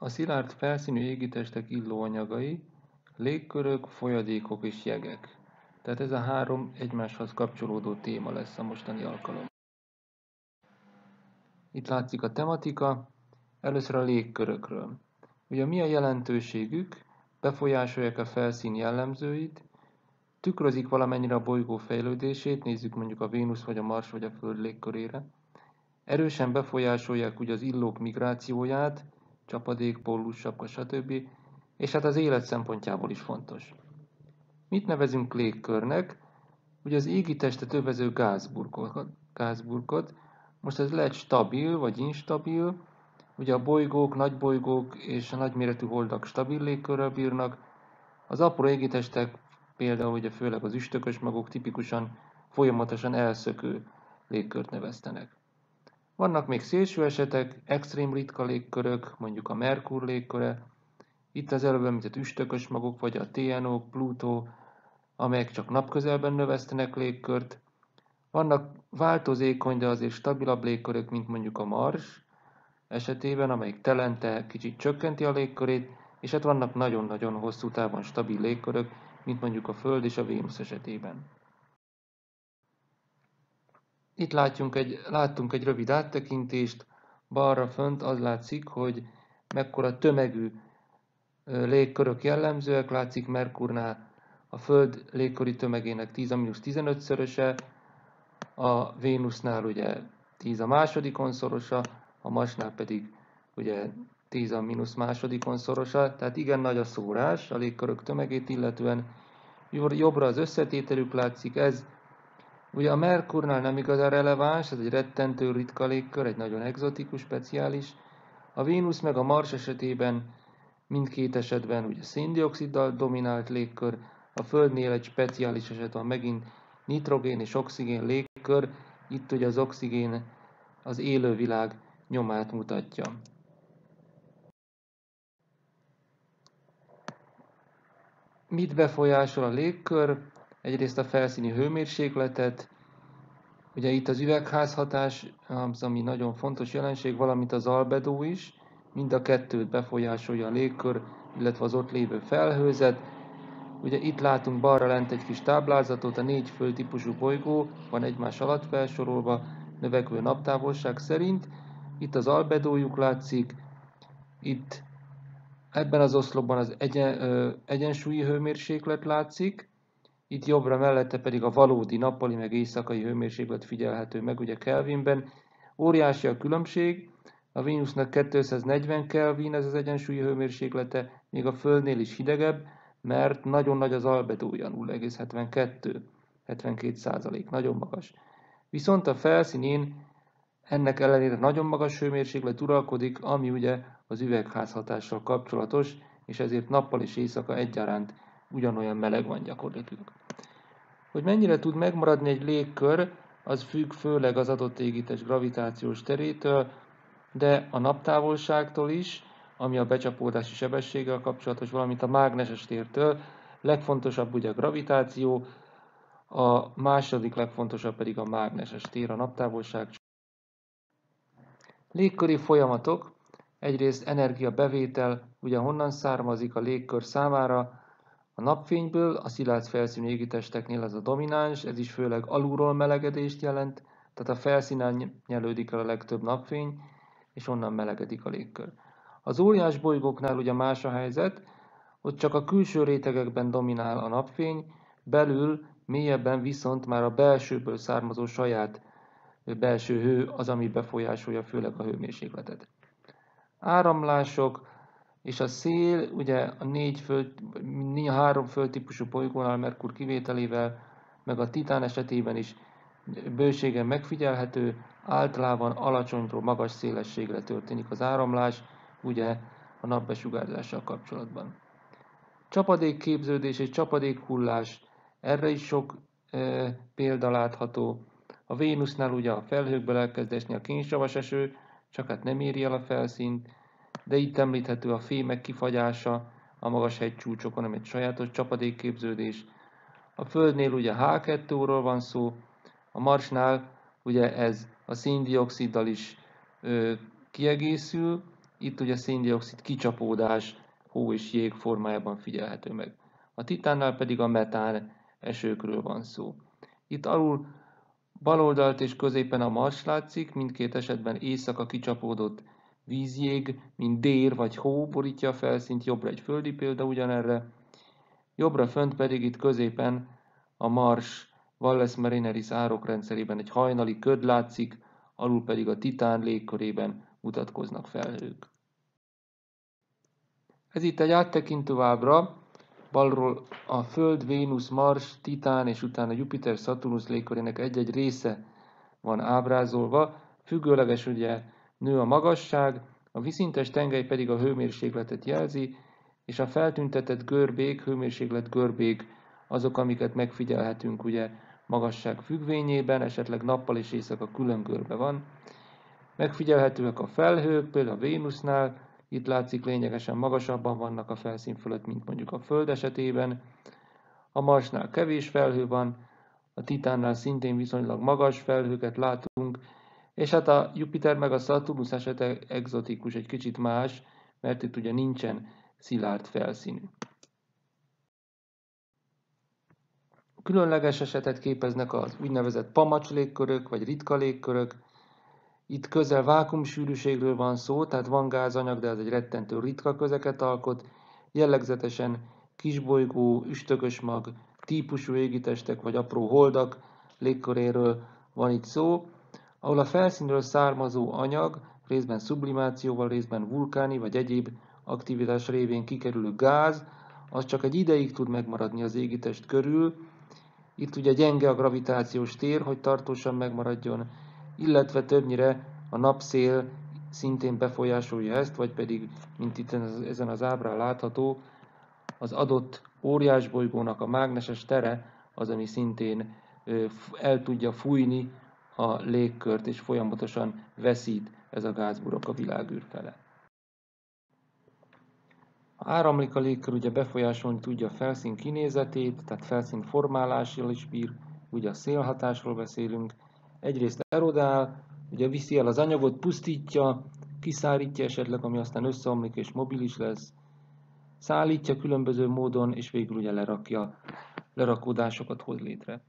A szilárd felszínű égitestek illóanyagai, légkörök, folyadékok és jegek. Tehát ez a három egymáshoz kapcsolódó téma lesz a mostani alkalom. Itt látszik a tematika, először a légkörökről. Ugye mi a jelentőségük, befolyásolják a felszín jellemzőit, tükrözik valamennyire a bolygó fejlődését, nézzük mondjuk a Vénusz vagy a Mars vagy a Föld légkörére, erősen befolyásolják ugye az illók migrációját, csapadék, póllus, sapka, stb. És hát az élet szempontjából is fontos. Mit nevezünk légkörnek? Ugye az égi testet övező gázburkot, gázburkot. Most ez lehet stabil vagy instabil. Ugye a bolygók, nagybolygók és a nagyméretű holdak stabil légkörrel bírnak. Az apró égitestek, például ugye főleg az üstökös magok tipikusan folyamatosan elszökő légkört neveztenek. Vannak még szélső esetek, extrém ritka légkörök, mondjuk a Merkur légköre, itt az előbb említett üstökös magok, vagy a TNO, Plutó, amelyek csak napközelben növesztenek légkört. Vannak változékony, de azért stabilabb légkörök, mint mondjuk a Mars esetében, amelyik telente kicsit csökkenti a légkörét, és hát vannak nagyon-nagyon hosszú távon stabil légkörök, mint mondjuk a Föld és a Vénusz esetében. Itt látjunk egy, láttunk egy rövid áttekintést, balra fönt az látszik, hogy mekkora tömegű légkörök jellemzőek, látszik Merkurnál a Föld légköri tömegének 10 a 15-szöröse, a Vénusznál ugye 10 a másodikon szorosa, a Marsnál pedig ugye 10 a mínusz másodikon szorosa, tehát igen nagy a szórás a légkörök tömegét illetően. Jobbra az összetételük látszik, ez Ugye a Merkurnál nem igazán releváns, ez egy rettentő ritka légkör, egy nagyon egzotikus, speciális. A Vénusz meg a Mars esetében mindkét esetben ugye széndioksziddal dominált légkör, a Földnél egy speciális eset van megint nitrogén és oxigén légkör, itt ugye az oxigén az élővilág nyomát mutatja. Mit befolyásol a légkör? Egyrészt a felszíni hőmérsékletet, ugye itt az üvegházhatás, az, ami nagyon fontos jelenség, valamint az albedó is, mind a kettőt befolyásolja a légkör, illetve az ott lévő felhőzet. Ugye itt látunk balra lent egy kis táblázatot, a négy föld bolygó van egymás alatt felsorolva, növekvő naptávolság szerint. Itt az albedójuk látszik, itt ebben az oszlopban az egyen, ö, egyensúlyi hőmérséklet látszik, itt jobbra mellette pedig a valódi nappali meg éjszakai hőmérséklet figyelhető meg, ugye Kelvinben. Óriási a különbség, a Vénusznak 240 Kelvin ez az egyensúlyi hőmérséklete, még a Földnél is hidegebb, mert nagyon nagy az albedója, 0,72, 72 százalék, nagyon magas. Viszont a felszínén ennek ellenére nagyon magas hőmérséklet uralkodik, ami ugye az üvegházhatással kapcsolatos, és ezért nappal és éjszaka egyaránt ugyanolyan meleg van gyakorlatilag. Hogy mennyire tud megmaradni egy légkör, az függ főleg az adott égítés gravitációs terétől, de a naptávolságtól is, ami a becsapódási sebességgel kapcsolatos, valamint a mágneses tértől. Legfontosabb ugye a gravitáció, a második legfontosabb pedig a mágneses tér, a naptávolság. Légköri folyamatok, egyrészt energiabevétel, ugye honnan származik a légkör számára, a napfényből a szilárd felszínű égitesteknél ez a domináns, ez is főleg alulról melegedést jelent, tehát a felszínen nyelődik el a legtöbb napfény, és onnan melegedik a légkör. Az óriás bolygóknál ugye más a helyzet, ott csak a külső rétegekben dominál a napfény, belül, mélyebben viszont már a belsőből származó saját belső hő az, ami befolyásolja főleg a hőmérsékletet. Áramlások, és a szél ugye a négy föld, három földtípusú bolygónál Merkur kivételével, meg a Titán esetében is bőségen megfigyelhető, általában alacsonyról magas szélességre történik az áramlás, ugye a napbesugárzással kapcsolatban. Csapadékképződés és csapadékhullás, erre is sok e, példa látható. A Vénusznál ugye a felhőkből elkezd esni a kénysavas eső, csak hát nem éri el a felszínt, de itt említhető a fémek kifagyása a magas hegycsúcsokon, ami egy sajátos csapadékképződés. A Földnél ugye H2-ról van szó, a Marsnál ugye ez a széndioksziddal is ö, kiegészül, Itt ugye széndiokszid kicsapódás hó és jég formájában figyelhető meg. A titánnál pedig a metán esőkről van szó. Itt alul baloldalt és középen a Mars látszik, mindkét esetben éjszaka kicsapódott vízjég, mint dér vagy hó borítja a felszínt, jobbra egy földi példa ugyanerre, jobbra fönt pedig itt középen a Mars Valles Marineris árokrendszerében egy hajnali köd látszik, alul pedig a Titán légkörében mutatkoznak felhők. Ez itt egy áttekintő ábra, balról a Föld, Vénusz, Mars, Titán és utána Jupiter, Saturnus légkörének egy-egy része van ábrázolva, függőleges ugye nő a magasság, a viszintes tengely pedig a hőmérsékletet jelzi, és a feltüntetett görbék, hőmérséklet görbék azok, amiket megfigyelhetünk ugye magasság függvényében, esetleg nappal és éjszaka külön görbe van. Megfigyelhetőek a felhők, például a Vénusznál, itt látszik lényegesen magasabban vannak a felszín fölött, mint mondjuk a Föld esetében. A Marsnál kevés felhő van, a Titánnál szintén viszonylag magas felhőket látunk, és hát a Jupiter meg a Saturnus esete exotikus, egy kicsit más, mert itt ugye nincsen szilárd felszínű. Különleges esetet képeznek az úgynevezett pamacs légkörök, vagy ritka légkörök. Itt közel vákumsűrűségről van szó, tehát van gázanyag, de ez egy rettentő ritka közeket alkot. Jellegzetesen kisbolygó, üstökös mag, típusú égitestek vagy apró holdak légköréről van itt szó, ahol a felszínről származó anyag részben sublimációval, részben vulkáni vagy egyéb aktivitás révén kikerülő gáz, az csak egy ideig tud megmaradni az égitest körül. Itt ugye gyenge a gravitációs tér, hogy tartósan megmaradjon, illetve többnyire a napszél szintén befolyásolja ezt, vagy pedig, mint itt ezen az ábrán látható, az adott óriásbolygónak a mágneses tere az, ami szintén el tudja fújni a légkört, és folyamatosan veszít ez a gázburok a világűr fele. A áramlik a légkör ugye befolyásolni tudja a felszín kinézetét, tehát felszín formálással is bír, ugye a szélhatásról beszélünk. Egyrészt erodál, ugye viszi el az anyagot, pusztítja, kiszárítja esetleg, ami aztán összeomlik és mobilis lesz, szállítja különböző módon, és végül ugye lerakja, lerakódásokat hoz létre.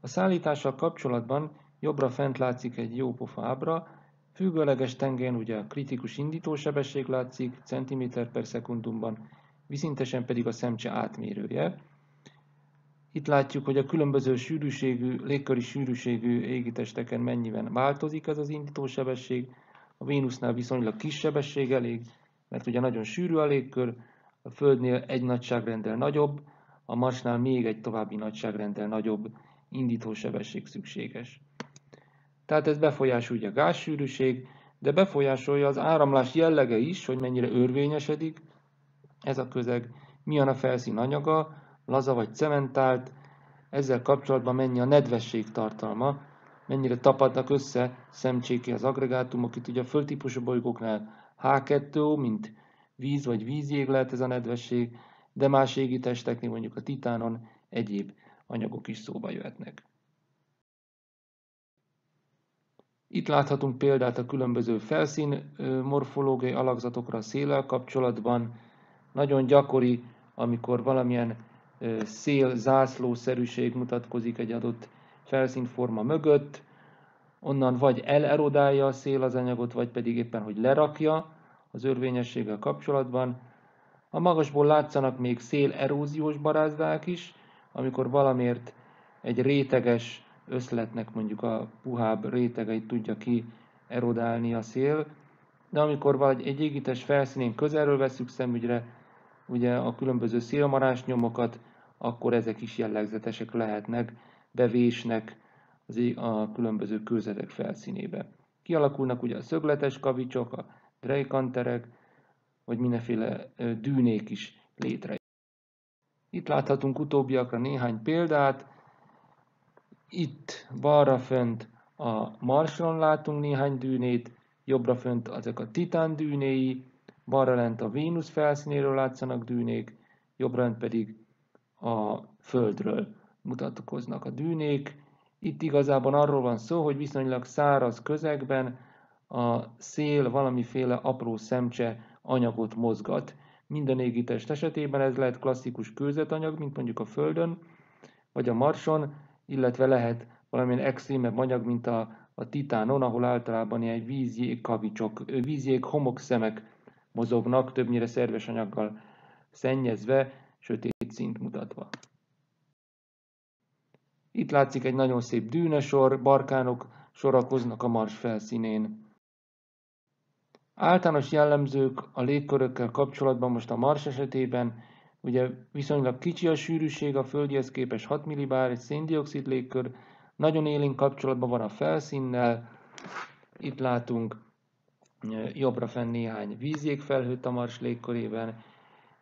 A szállítással kapcsolatban jobbra fent látszik egy jó pofa ábra, Függőleges tengelyen ugye a kritikus indítósebesség látszik centiméter per szekundumban, viszintesen pedig a szemcse átmérője. Itt látjuk, hogy a különböző sűrűségű, légköri sűrűségű égitesteken mennyiben változik ez az indítósebesség. A Vénusznál viszonylag kis sebesség elég, mert ugye nagyon sűrű a légkör, a Földnél egy nagyságrendel nagyobb, a Marsnál még egy további nagyságrendel nagyobb indítósebesség szükséges. Tehát ez befolyásolja a gázsűrűség, de befolyásolja az áramlás jellege is, hogy mennyire örvényesedik ez a közeg, milyen a felszín anyaga, laza vagy cementált, ezzel kapcsolatban mennyi a nedvesség tartalma, mennyire tapadnak össze szemcséki az agregátumok. Itt ugye a földtípusú bolygóknál H2O, mint víz vagy vízjég lehet ez a nedvesség, de más égi testeknél, mondjuk a titánon egyéb anyagok is szóba jöhetnek. Itt láthatunk példát a különböző felszín morfológiai alakzatokra a széllel kapcsolatban. Nagyon gyakori, amikor valamilyen szél zászlószerűség mutatkozik egy adott felszínforma mögött, onnan vagy elerodálja a szél az anyagot, vagy pedig éppen, hogy lerakja az örvényességgel kapcsolatban. A magasból látszanak még széleróziós barázdák is, amikor valamiért egy réteges összletnek mondjuk a puhább rétegeit tudja ki erodálni a szél, de amikor vagy egy égítés felszínén közelről veszük szemügyre, ugye a különböző szélmarás nyomokat, akkor ezek is jellegzetesek lehetnek, bevésnek az a különböző kőzetek felszínébe. Kialakulnak ugye a szögletes kavicsok, a drejkanterek, vagy mindenféle dűnék is létre. Itt láthatunk utóbbiakra néhány példát, itt balra fönt a Marson látunk néhány dűnét, jobbra fönt azok a Titán dűnéi, balra lent a Vénusz felszínéről látszanak dűnék, jobbra lent pedig a Földről mutatkoznak a dűnék. Itt igazából arról van szó, hogy viszonylag száraz közegben a szél valamiféle apró szemcse anyagot mozgat. Minden égitest esetében ez lehet klasszikus kőzetanyag, mint mondjuk a Földön, vagy a Marson, illetve lehet valamilyen extrémebb anyag, mint a, a titánon, ahol általában ilyen vízjég kavicsok, vízjég homokszemek mozognak, többnyire szerves anyaggal szennyezve, sötét szint mutatva. Itt látszik egy nagyon szép dűnesor, barkánok sorakoznak a mars felszínén. Általános jellemzők a légkörökkel kapcsolatban most a Mars esetében, ugye viszonylag kicsi a sűrűség, a földihez képest 6 millibár, egy széndiokszid légkör, nagyon élénk kapcsolatban van a felszínnel, itt látunk jobbra fenn néhány vízjégfelhőt a Mars légkörében,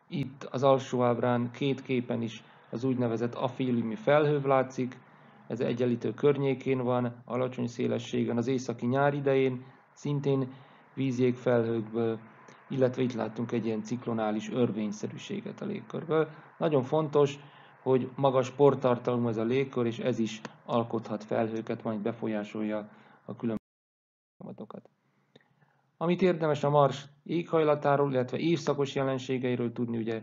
itt az alsó ábrán két képen is az úgynevezett aféliumi felhő látszik, ez egyenlítő környékén van, alacsony szélességen, az északi nyár idején, szintén vízjégfelhőkből, illetve itt láttunk egy ilyen ciklonális örvényszerűséget a légkörből. Nagyon fontos, hogy magas portartalmú ez a légkör, és ez is alkothat felhőket, majd befolyásolja a különböző folyamatokat. Amit érdemes a Mars éghajlatáról, illetve évszakos jelenségeiről tudni, ugye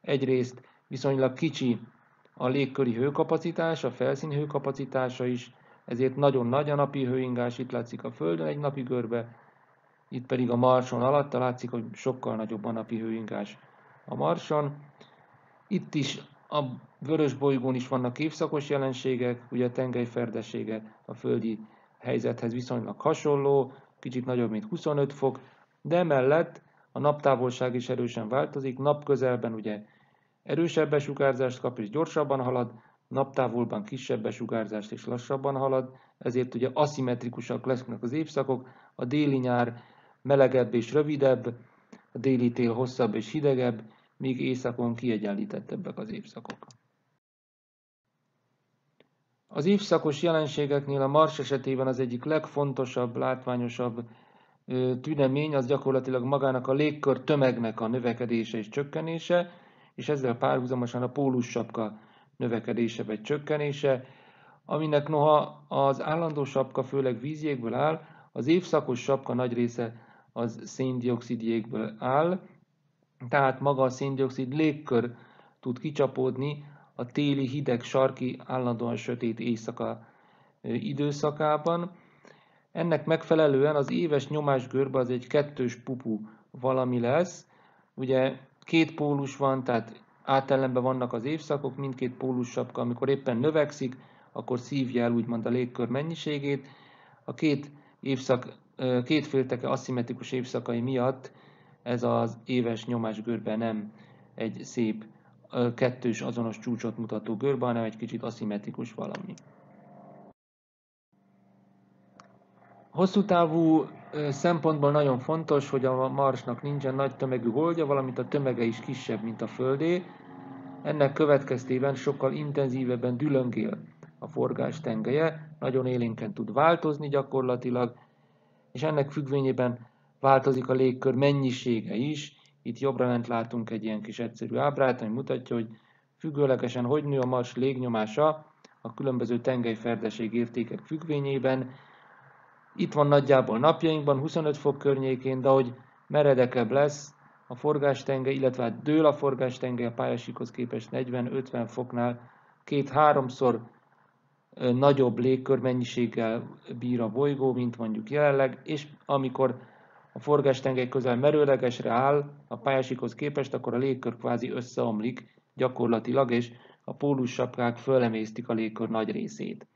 egyrészt viszonylag kicsi a légköri hőkapacitás, a felszín hőkapacitása is, ezért nagyon nagy a napi hőingás, itt látszik a Földön egy napi görbe, itt pedig a Marson alatta látszik, hogy sokkal nagyobb a napi hőingás a Marson. Itt is a vörös bolygón is vannak évszakos jelenségek, ugye a tengelyferdesége a földi helyzethez viszonylag hasonló, kicsit nagyobb, mint 25 fok, de emellett a naptávolság is erősen változik, napközelben ugye erősebb besugárzást kap és gyorsabban halad, naptávolban kisebb besugárzást és lassabban halad, ezért ugye aszimmetrikusak lesznek az évszakok, a déli nyár melegebb és rövidebb, a déli tél hosszabb és hidegebb, míg északon kiegyenlítettebbek az évszakok. Az évszakos jelenségeknél a Mars esetében az egyik legfontosabb, látványosabb tünemény az gyakorlatilag magának a légkör tömegnek a növekedése és csökkenése, és ezzel párhuzamosan a pólussapka növekedése vagy csökkenése, aminek noha az állandó sapka főleg vízjégből áll, az évszakos sapka nagy része az széndiokszid jégből áll, tehát maga a széndiokszid légkör tud kicsapódni a téli hideg sarki állandóan sötét éjszaka időszakában. Ennek megfelelően az éves nyomásgörbe az egy kettős pupu valami lesz. Ugye két pólus van, tehát átellenben vannak az évszakok, mindkét pólus sapka, amikor éppen növekszik, akkor szívja el úgymond a légkör mennyiségét. A két évszak, két félteke aszimmetrikus évszakai miatt ez az éves nyomásgörbe nem egy szép kettős azonos csúcsot mutató görbe, hanem egy kicsit aszimmetrikus valami. Hosszú távú szempontból nagyon fontos, hogy a Marsnak nincsen nagy tömegű holdja, valamint a tömege is kisebb, mint a Földé. Ennek következtében sokkal intenzívebben dülöngél a forgás tengelye, nagyon élénken tud változni gyakorlatilag, és ennek függvényében változik a légkör mennyisége is. Itt jobbra lent látunk egy ilyen kis egyszerű ábrát, ami mutatja, hogy függőlegesen hogy nő a Mars légnyomása a különböző tengelyferdeség értékek függvényében. Itt van nagyjából napjainkban 25 fok környékén, de hogy meredekebb lesz a forgástengely, illetve hát dől a forgástengely a pályasíkhoz képest 40-50 foknál két-háromszor nagyobb légkörmennyiséggel bír a bolygó, mint mondjuk jelenleg, és amikor a forgástengely közel merőlegesre áll a pályásikhoz képest, akkor a légkör kvázi összeomlik gyakorlatilag, és a pólussapkák fölemésztik a légkör nagy részét.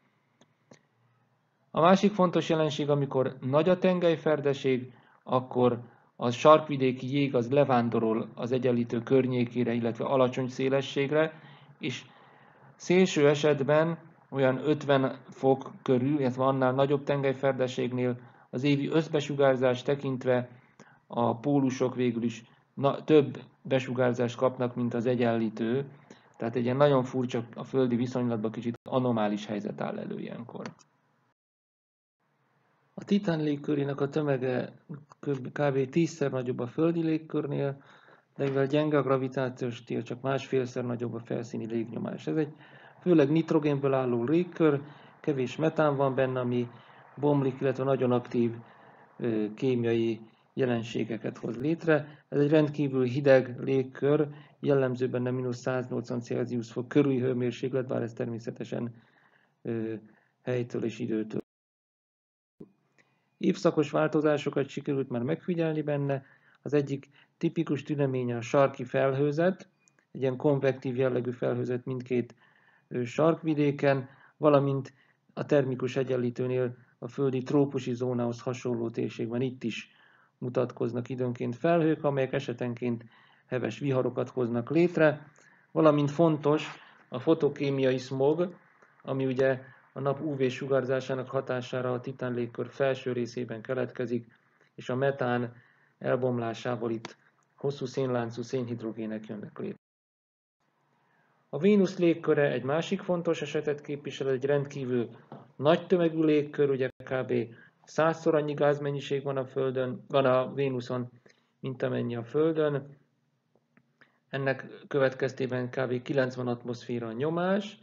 A másik fontos jelenség, amikor nagy a tengelyferdeség, akkor a sarkvidéki jég az levándorol az egyenlítő környékére, illetve alacsony szélességre, és szélső esetben olyan 50 fok körül, illetve annál nagyobb tengelyferdeségnél az évi összbesugárzást tekintve a pólusok végül is na, több besugárzást kapnak, mint az egyenlítő, tehát egy ilyen nagyon furcsa a földi viszonylatban kicsit anomális helyzet áll elő ilyenkor. A titán légkörének a tömege kb. 10-szer nagyobb a földi légkörnél, de mivel gyenge a gravitációs tér, csak másfélszer nagyobb a felszíni légnyomás. Ez egy főleg nitrogénből álló légkör, kevés metán van benne, ami bomlik, illetve nagyon aktív kémiai jelenségeket hoz létre. Ez egy rendkívül hideg légkör, jellemző benne mínusz 180 Celsius fok körüli hőmérséklet, bár ez természetesen helytől és időtől. Évszakos változásokat sikerült már megfigyelni benne. Az egyik tipikus tüneménye a sarki felhőzet, egy ilyen konvektív jellegű felhőzet mindkét sarkvidéken, valamint a termikus egyenlítőnél a földi trópusi zónához hasonló térségben itt is mutatkoznak időnként felhők, amelyek esetenként heves viharokat hoznak létre, valamint fontos a fotokémiai smog, ami ugye a nap UV-sugárzásának hatására a titán légkör felső részében keletkezik, és a metán elbomlásával itt hosszú szénláncú szénhidrogének jönnek létre. A Vénusz légköre egy másik fontos esetet képvisel, egy rendkívül nagy tömegű légkör, ugye kb. százszor annyi gázmennyiség van a Földön, van a Vénuszon, mint amennyi a Földön. Ennek következtében kb. 90 atmoszféra nyomás,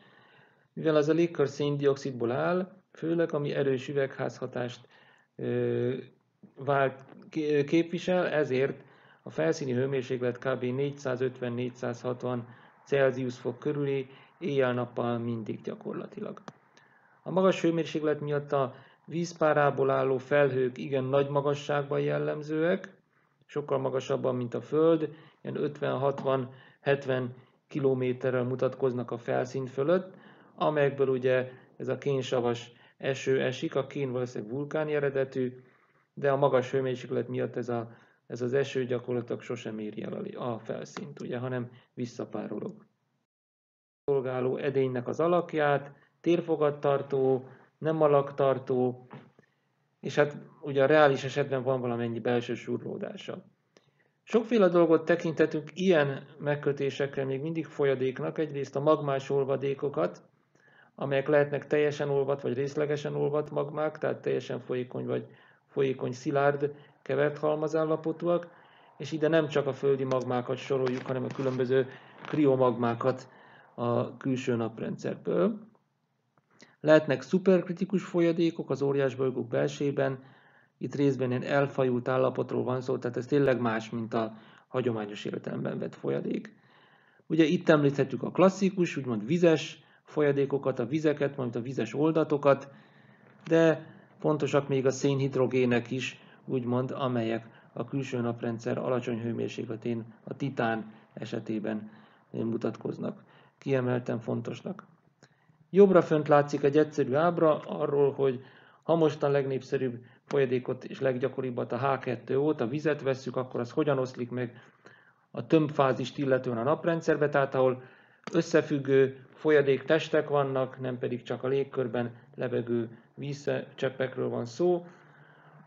mivel az a légkör széndiokszidból áll, főleg ami erős üvegházhatást ö, vált, képvisel, ezért a felszíni hőmérséklet kb. 450-460 Celsius fok körüli, éjjel-nappal mindig gyakorlatilag. A magas hőmérséklet miatt a vízpárából álló felhők igen nagy magasságban jellemzőek, sokkal magasabban, mint a Föld, ilyen 50-60-70 kilométerrel mutatkoznak a felszín fölött, amelyekből ugye ez a kénsavas eső esik, a kén valószínűleg vulkáni eredetű, de a magas hőmérséklet miatt ez, a, ez az eső gyakorlatilag sosem éri el a felszínt, ugye, hanem visszapárolog. Szolgáló edénynek az alakját, térfogattartó, nem alaktartó, és hát ugye a reális esetben van valamennyi belső surlódása. Sokféle dolgot tekintetünk ilyen megkötésekre még mindig folyadéknak, egyrészt a magmás olvadékokat, amelyek lehetnek teljesen olvat vagy részlegesen olvat magmák, tehát teljesen folyékony vagy folyékony szilárd kevert halmazállapotúak, és ide nem csak a földi magmákat soroljuk, hanem a különböző kriomagmákat a külső naprendszerből. Lehetnek szuperkritikus folyadékok az óriásbolygók belsében, itt részben ilyen elfajult állapotról van szó, tehát ez tényleg más, mint a hagyományos értelemben vett folyadék. Ugye itt említhetjük a klasszikus, úgymond vizes folyadékokat, a vizeket, majd a vizes oldatokat, de fontosak még a szénhidrogének is, úgymond, amelyek a külső naprendszer alacsony hőmérsékletén, a titán esetében mutatkoznak. Kiemelten fontosnak. Jobbra fönt látszik egy egyszerű ábra arról, hogy ha most a legnépszerűbb folyadékot és leggyakoribbat a H2O-t, a vizet vesszük, akkor az hogyan oszlik meg a tömbfázist illetően a naprendszerbe, tehát ahol összefüggő folyadék testek vannak, nem pedig csak a légkörben levegő vízcseppekről van szó.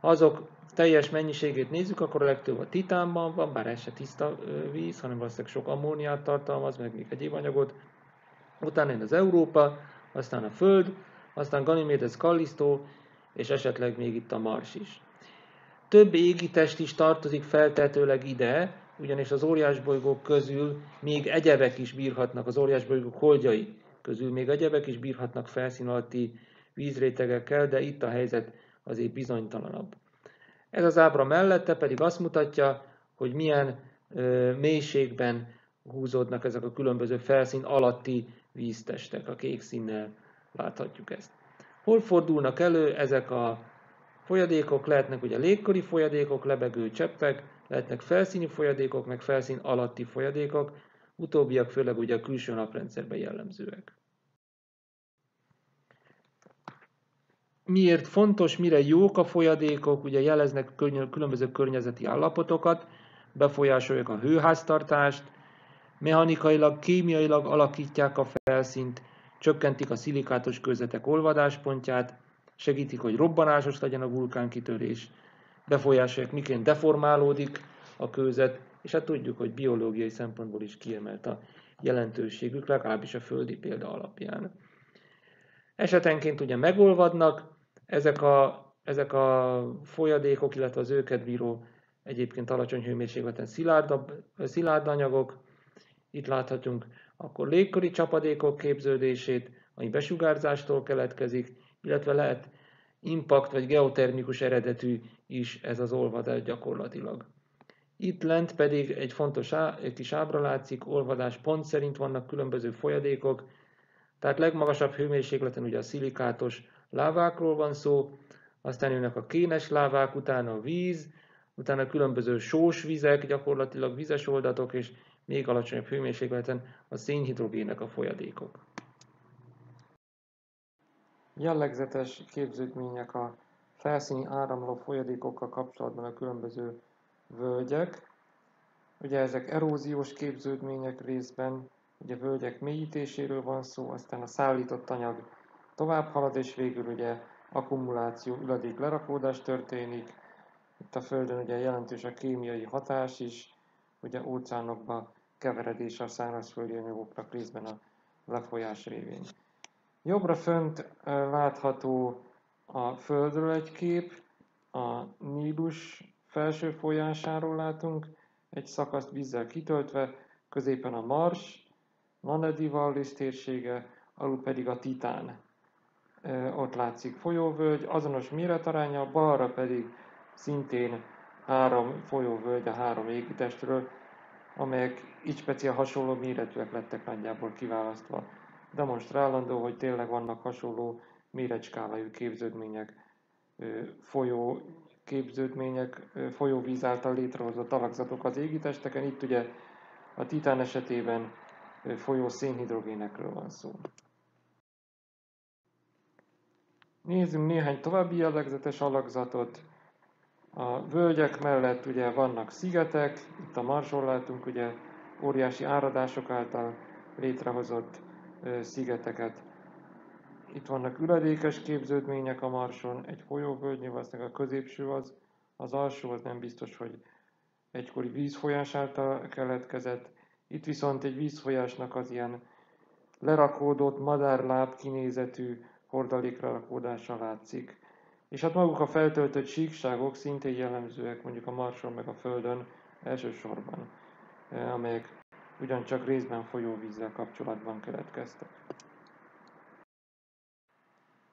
Azok teljes mennyiségét nézzük, akkor a legtöbb a titánban van, bár ez se tiszta víz, hanem valószínűleg sok ammóniát tartalmaz, meg még egyéb anyagot. Utána jön az Európa, aztán a Föld, aztán Ganymedes Callisto, és esetleg még itt a Mars is. Több égitest is tartozik feltetőleg ide, ugyanis az óriásbolygók közül még egyebek is bírhatnak, az óriásbolygók holdjai közül még egyebek is bírhatnak felszín alatti vízrétegekkel, de itt a helyzet azért bizonytalanabb. Ez az ábra mellette pedig azt mutatja, hogy milyen mélységben húzódnak ezek a különböző felszín alatti víztestek. A kék színnel láthatjuk ezt. Hol fordulnak elő ezek a folyadékok? Lehetnek ugye légkori folyadékok, lebegő cseppek, lehetnek felszíni folyadékok, meg felszín alatti folyadékok, utóbbiak főleg ugye a külső naprendszerben jellemzőek. Miért fontos, mire jók a folyadékok, ugye jeleznek különböző környezeti állapotokat, befolyásolják a hőháztartást, mechanikailag, kémiailag alakítják a felszínt, csökkentik a szilikátos kőzetek olvadáspontját, segítik, hogy robbanásos legyen a vulkánkitörés, befolyásolják, miként deformálódik a kőzet, és hát tudjuk, hogy biológiai szempontból is kiemelt a jelentőségük, legalábbis a földi példa alapján. Esetenként ugye megolvadnak ezek a, ezek a folyadékok, illetve az őket bíró egyébként alacsony hőmérsékleten szilárd, szilárd anyagok. Itt láthatunk akkor légkori csapadékok képződését, ami besugárzástól keletkezik, illetve lehet impact vagy geotermikus eredetű is ez az olvadás gyakorlatilag. Itt lent pedig egy fontos á, egy kis ábra látszik, olvadás pont szerint vannak különböző folyadékok, tehát legmagasabb hőmérsékleten ugye a szilikátos lávákról van szó, aztán jönnek a kénes lávák, utána a víz, utána különböző sós vizek, gyakorlatilag vizes oldatok, és még alacsonyabb hőmérsékleten a szénhidrogének a folyadékok. Jellegzetes képződmények a felszíni áramló folyadékokkal kapcsolatban a különböző völgyek. Ugye ezek eróziós képződmények részben, ugye völgyek mélyítéséről van szó, aztán a szállított anyag tovább halad, és végül ugye akkumuláció, üledék lerakódás történik. Itt a Földön ugye jelentős a kémiai hatás is, ugye óceánokba keveredés a szárazföldi anyagoknak részben a lefolyás révén. Jobbra fönt látható a Földről egy kép, a Nílus felső folyásáról látunk, egy szakaszt vízzel kitöltve, középen a Mars, Nanedi Vallis térsége, alul pedig a Titán. Ott látszik folyóvölgy, azonos méretaránya, balra pedig szintén három folyóvölgy a három égitestről, amelyek így speciál hasonló méretűek lettek nagyjából kiválasztva. Demonstrálandó, hogy tényleg vannak hasonló méretskálájú képződmények, folyó képződmények, folyóvíz által létrehozott alakzatok az égitesteken. Itt ugye a titán esetében folyó szénhidrogénekről van szó. Nézzünk néhány további jellegzetes alakzatot. A völgyek mellett ugye vannak szigetek, itt a Marson látunk ugye óriási áradások által létrehozott szigeteket. Itt vannak üledékes képződmények a Marson, egy folyóvölgy, valószínűleg a középső az, az alsó, az nem biztos, hogy egykori vízfolyás által keletkezett. Itt viszont egy vízfolyásnak az ilyen lerakódott, madárláb kinézetű hordaléklerakódása látszik. És hát maguk a feltöltött síkságok szintén jellemzőek mondjuk a Marson meg a Földön elsősorban, eh, amelyek ugyancsak részben folyóvízzel kapcsolatban keletkeztek.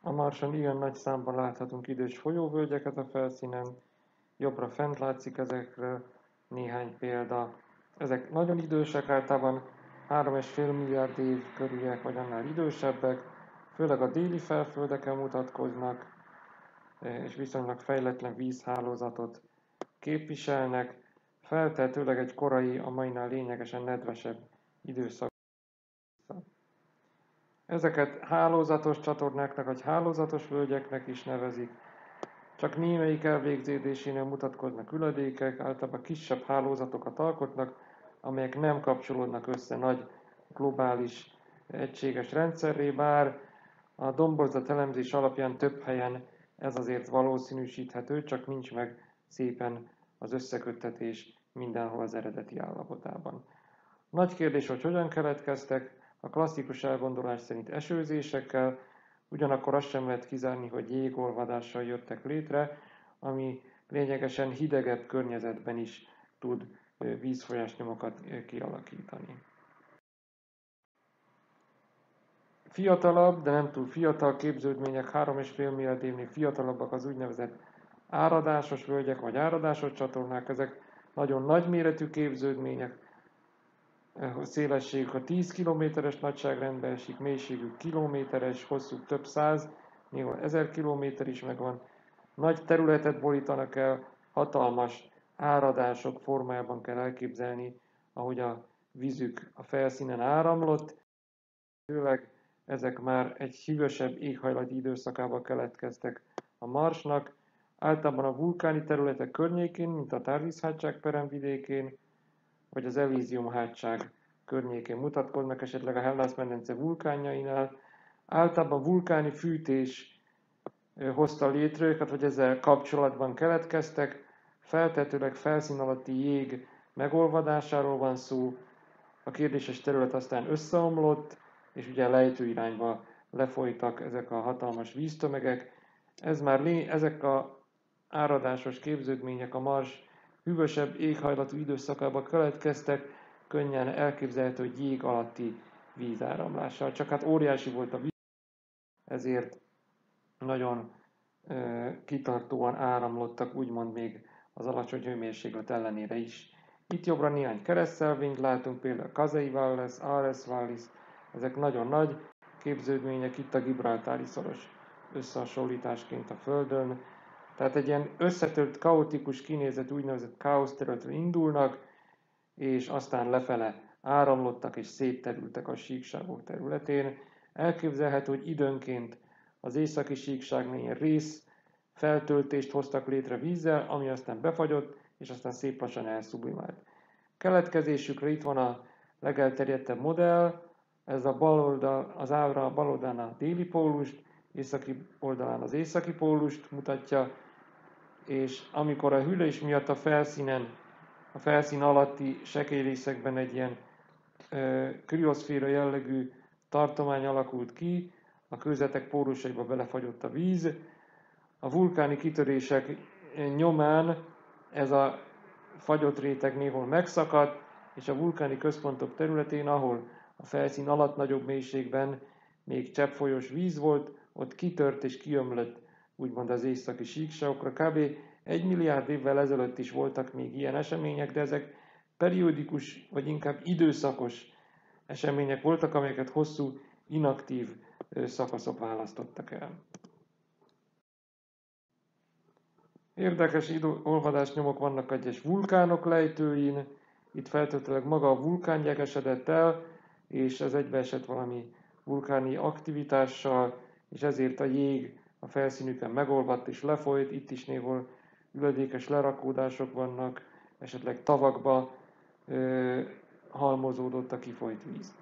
A Marson ilyen nagy számban láthatunk idős folyóvölgyeket a felszínen, jobbra fent látszik ezekről néhány példa. Ezek nagyon idősek, általában 3,5 milliárd év körüliek, vagy annál idősebbek, főleg a déli felföldeken mutatkoznak, és viszonylag fejletlen vízhálózatot képviselnek, feltehetőleg egy korai, a mainál lényegesen nedvesebb időszak. Ezeket hálózatos csatornáknak, vagy hálózatos völgyeknek is nevezik. Csak némelyik elvégződésénél mutatkoznak üledékek, általában kisebb hálózatokat alkotnak, amelyek nem kapcsolódnak össze nagy globális egységes rendszerré, bár a domborzat elemzés alapján több helyen ez azért valószínűsíthető, csak nincs meg szépen az összeköttetés mindenhol az eredeti állapotában. Nagy kérdés, hogy hogyan keletkeztek, a klasszikus elgondolás szerint esőzésekkel, ugyanakkor azt sem lehet kizárni, hogy jégolvadással jöttek létre, ami lényegesen hidegebb környezetben is tud vízfolyásnyomokat kialakítani. Fiatalabb, de nem túl fiatal képződmények, 3,5 milliárd évnél fiatalabbak az úgynevezett áradásos völgyek vagy áradásos csatornák, ezek nagyon nagyméretű képződmények, szélességük a 10 kilométeres nagyságrendben esik, mélységük kilométeres, hosszú több száz, néhol ezer kilométer is megvan. Nagy területet borítanak el, hatalmas áradások formájában kell elképzelni, ahogy a vízük a felszínen áramlott, főleg ezek már egy hűvösebb éghajlati időszakában keletkeztek a Marsnak, általában a vulkáni területek környékén, mint a Tárvízhátság peremvidékén, vagy az Elízium hátság környékén mutatkoznak, esetleg a Hellas-medence vulkánjainál. Általában vulkáni fűtés hozta létre őket, vagy ezzel kapcsolatban keletkeztek. Feltetőleg felszín alatti jég megolvadásáról van szó, a kérdéses terület aztán összeomlott, és ugye lejtő irányba lefolytak ezek a hatalmas víztömegek. Ez már lé, ezek a áradásos képződmények a Mars hűvösebb éghajlatú időszakában keletkeztek, könnyen elképzelhető, hogy jég alatti vízáramlással. Csak hát óriási volt a víz, ezért nagyon kitartóan áramlottak, úgymond még az alacsony hőmérséklet ellenére is. Itt jobbra néhány keresztelvényt látunk, például Kazei Valles, Ares Vallis, ezek nagyon nagy képződmények, itt a Gibraltári szoros összehasonlításként a Földön. Tehát egy ilyen összetört, kaotikus kinézet úgynevezett káoszterületről indulnak, és aztán lefele áramlottak és szétterültek a síkságok területén. Elképzelhető, hogy időnként az északi síkságnál ilyen rész feltöltést hoztak létre vízzel, ami aztán befagyott, és aztán szép lassan elszublimált. Keletkezésükre itt van a legelterjedtebb modell, ez a bal oldal, az ábra a bal oldalán a déli pólust, északi oldalán az északi pólust mutatja, és amikor a hűlés miatt a felszínen, a felszín alatti sekélyrészekben egy ilyen ö, krioszféra jellegű tartomány alakult ki, a kőzetek pórusaiba belefagyott a víz, a vulkáni kitörések nyomán ez a fagyott réteg néhol megszakadt, és a vulkáni központok területén, ahol a felszín alatt nagyobb mélységben még cseppfolyós víz volt, ott kitört és kiömlött úgymond az északi síkságokra. Kb. egy milliárd évvel ezelőtt is voltak még ilyen események, de ezek periódikus, vagy inkább időszakos események voltak, amelyeket hosszú, inaktív szakaszok választottak el. Érdekes olvadásnyomok vannak egyes vulkánok lejtőin, itt feltétlenül maga a vulkán gyegesedett el, és ez egybeesett valami vulkáni aktivitással, és ezért a jég a felszínükön megolvadt és lefolyt, itt is néhol üledékes lerakódások vannak, esetleg tavakba ö, halmozódott a kifolyt víz.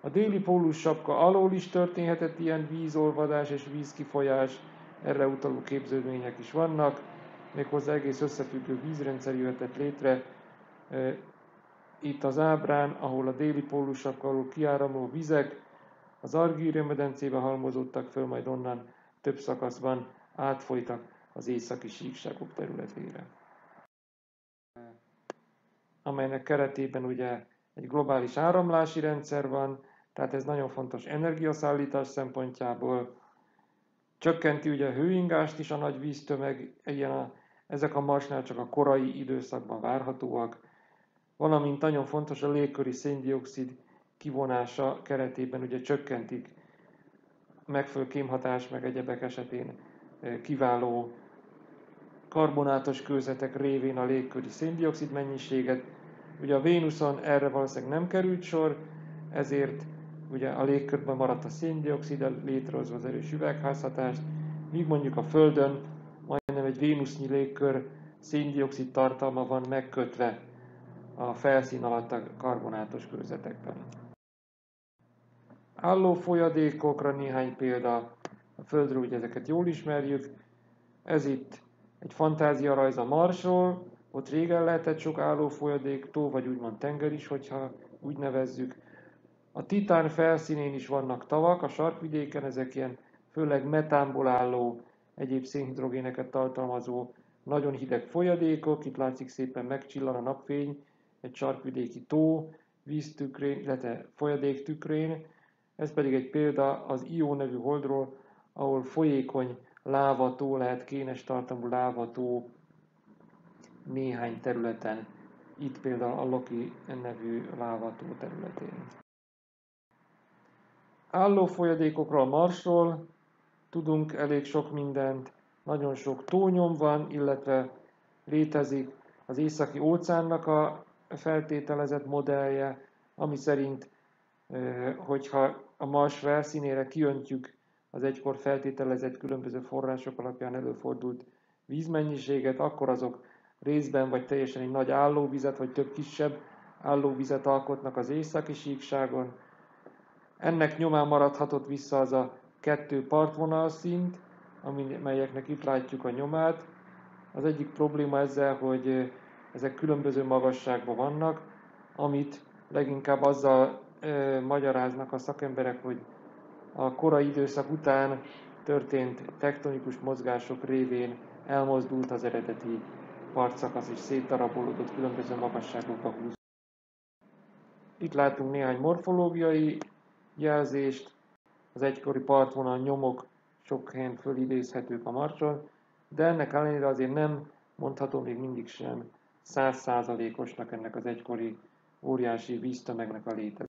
A déli pólus sapka alól is történhetett ilyen vízolvadás és vízkifolyás, erre utaló képződmények is vannak, méghozzá egész összefüggő vízrendszer jöhetett létre. Itt az ábrán, ahol a déli pólusak alól kiáramló vizek az Argíria medencébe halmozódtak föl, majd onnan több szakaszban átfolytak az északi síkságok területére. Amelynek keretében ugye egy globális áramlási rendszer van, tehát ez nagyon fontos energiaszállítás szempontjából. Csökkenti ugye a hőingást is a nagy víztömeg, ilyen a ezek a marsnál csak a korai időszakban várhatóak, valamint nagyon fontos a légköri széndiokszid kivonása keretében ugye csökkentik megfelelő kémhatás meg egyebek esetén eh, kiváló karbonátos kőzetek révén a légköri széndiokszid mennyiséget. Ugye a Vénuszon erre valószínűleg nem került sor, ezért ugye a légkörben maradt a széndiokszid, létrehozva az erős üvegházhatást, míg mondjuk a Földön egy vénusznyi légkör széndiokszid tartalma van megkötve a felszín alatt a karbonátos körzetekben. Álló folyadékokra néhány példa, a Földről ugye ezeket jól ismerjük. Ez itt egy fantázia rajz a Marsról, ott régen lehetett sok álló folyadék, tó vagy úgymond tenger is, hogyha úgy nevezzük. A Titán felszínén is vannak tavak, a sarkvidéken ezek ilyen főleg metánból álló egyéb szénhidrogéneket tartalmazó nagyon hideg folyadékok, itt látszik szépen megcsillan a napfény, egy sarkvidéki tó, víztükrén, illetve folyadék tükrén. Ez pedig egy példa az Ió nevű holdról, ahol folyékony lávató, lehet kénes tartalmú lávató néhány területen. Itt például a Loki nevű lávató területén. Álló folyadékokról Marsról, tudunk elég sok mindent, nagyon sok tónyom van, illetve létezik az északi óceánnak a feltételezett modellje, ami szerint, hogyha a Mars felszínére kiöntjük az egykor feltételezett különböző források alapján előfordult vízmennyiséget, akkor azok részben vagy teljesen egy nagy állóvizet, vagy több kisebb állóvizet alkotnak az északi síkságon. Ennek nyomán maradhatott vissza az a kettő partvonal szint, melyeknek itt látjuk a nyomát. Az egyik probléma ezzel, hogy ezek különböző magasságban vannak, amit leginkább azzal e, magyaráznak a szakemberek, hogy a korai időszak után történt tektonikus mozgások révén elmozdult az eredeti partszakasz és szétdarabolódott különböző magasságokba húz. Itt látunk néhány morfológiai jelzést, az egykori partvonal nyomok sok helyen fölidézhetők a marson, de ennek ellenére azért nem mondható még mindig sem százszázalékosnak ennek az egykori óriási víztömegnek a létezése.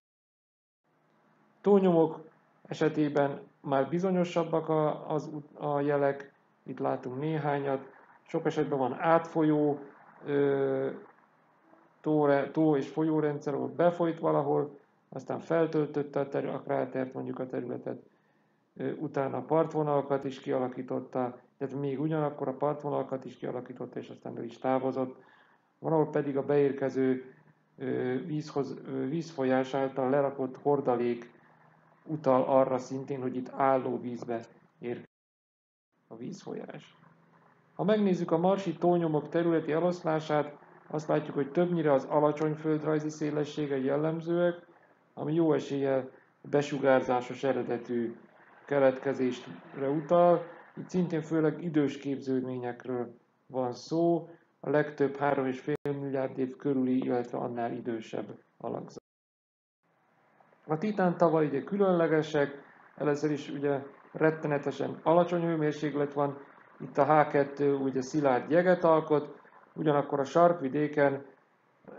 Tónyomok esetében már bizonyosabbak a, az, a jelek, itt látunk néhányat, sok esetben van átfolyó ö, tó, tó és folyórendszer, ahol befolyt valahol, aztán feltöltötte a, terü- a krátert, mondjuk a területet, ö, utána partvonalakat is kialakította, illetve még ugyanakkor a partvonalakat is kialakította, és aztán ő is távozott. Van, ahol pedig a beérkező vízhoz, vízfolyás által lerakott hordalék utal arra szintén, hogy itt álló vízbe ér a vízfolyás. Ha megnézzük a marsi tónyomok területi eloszlását, azt látjuk, hogy többnyire az alacsony földrajzi szélessége jellemzőek, ami jó eséllyel besugárzásos eredetű keletkezésre utal. Itt szintén főleg idős képződményekről van szó, a legtöbb 3,5 milliárd év körüli, illetve annál idősebb alakzat. A titán tavai ugye különlegesek, először is ugye rettenetesen alacsony hőmérséklet van, itt a H2 ugye szilárd jeget alkot, ugyanakkor a sarkvidéken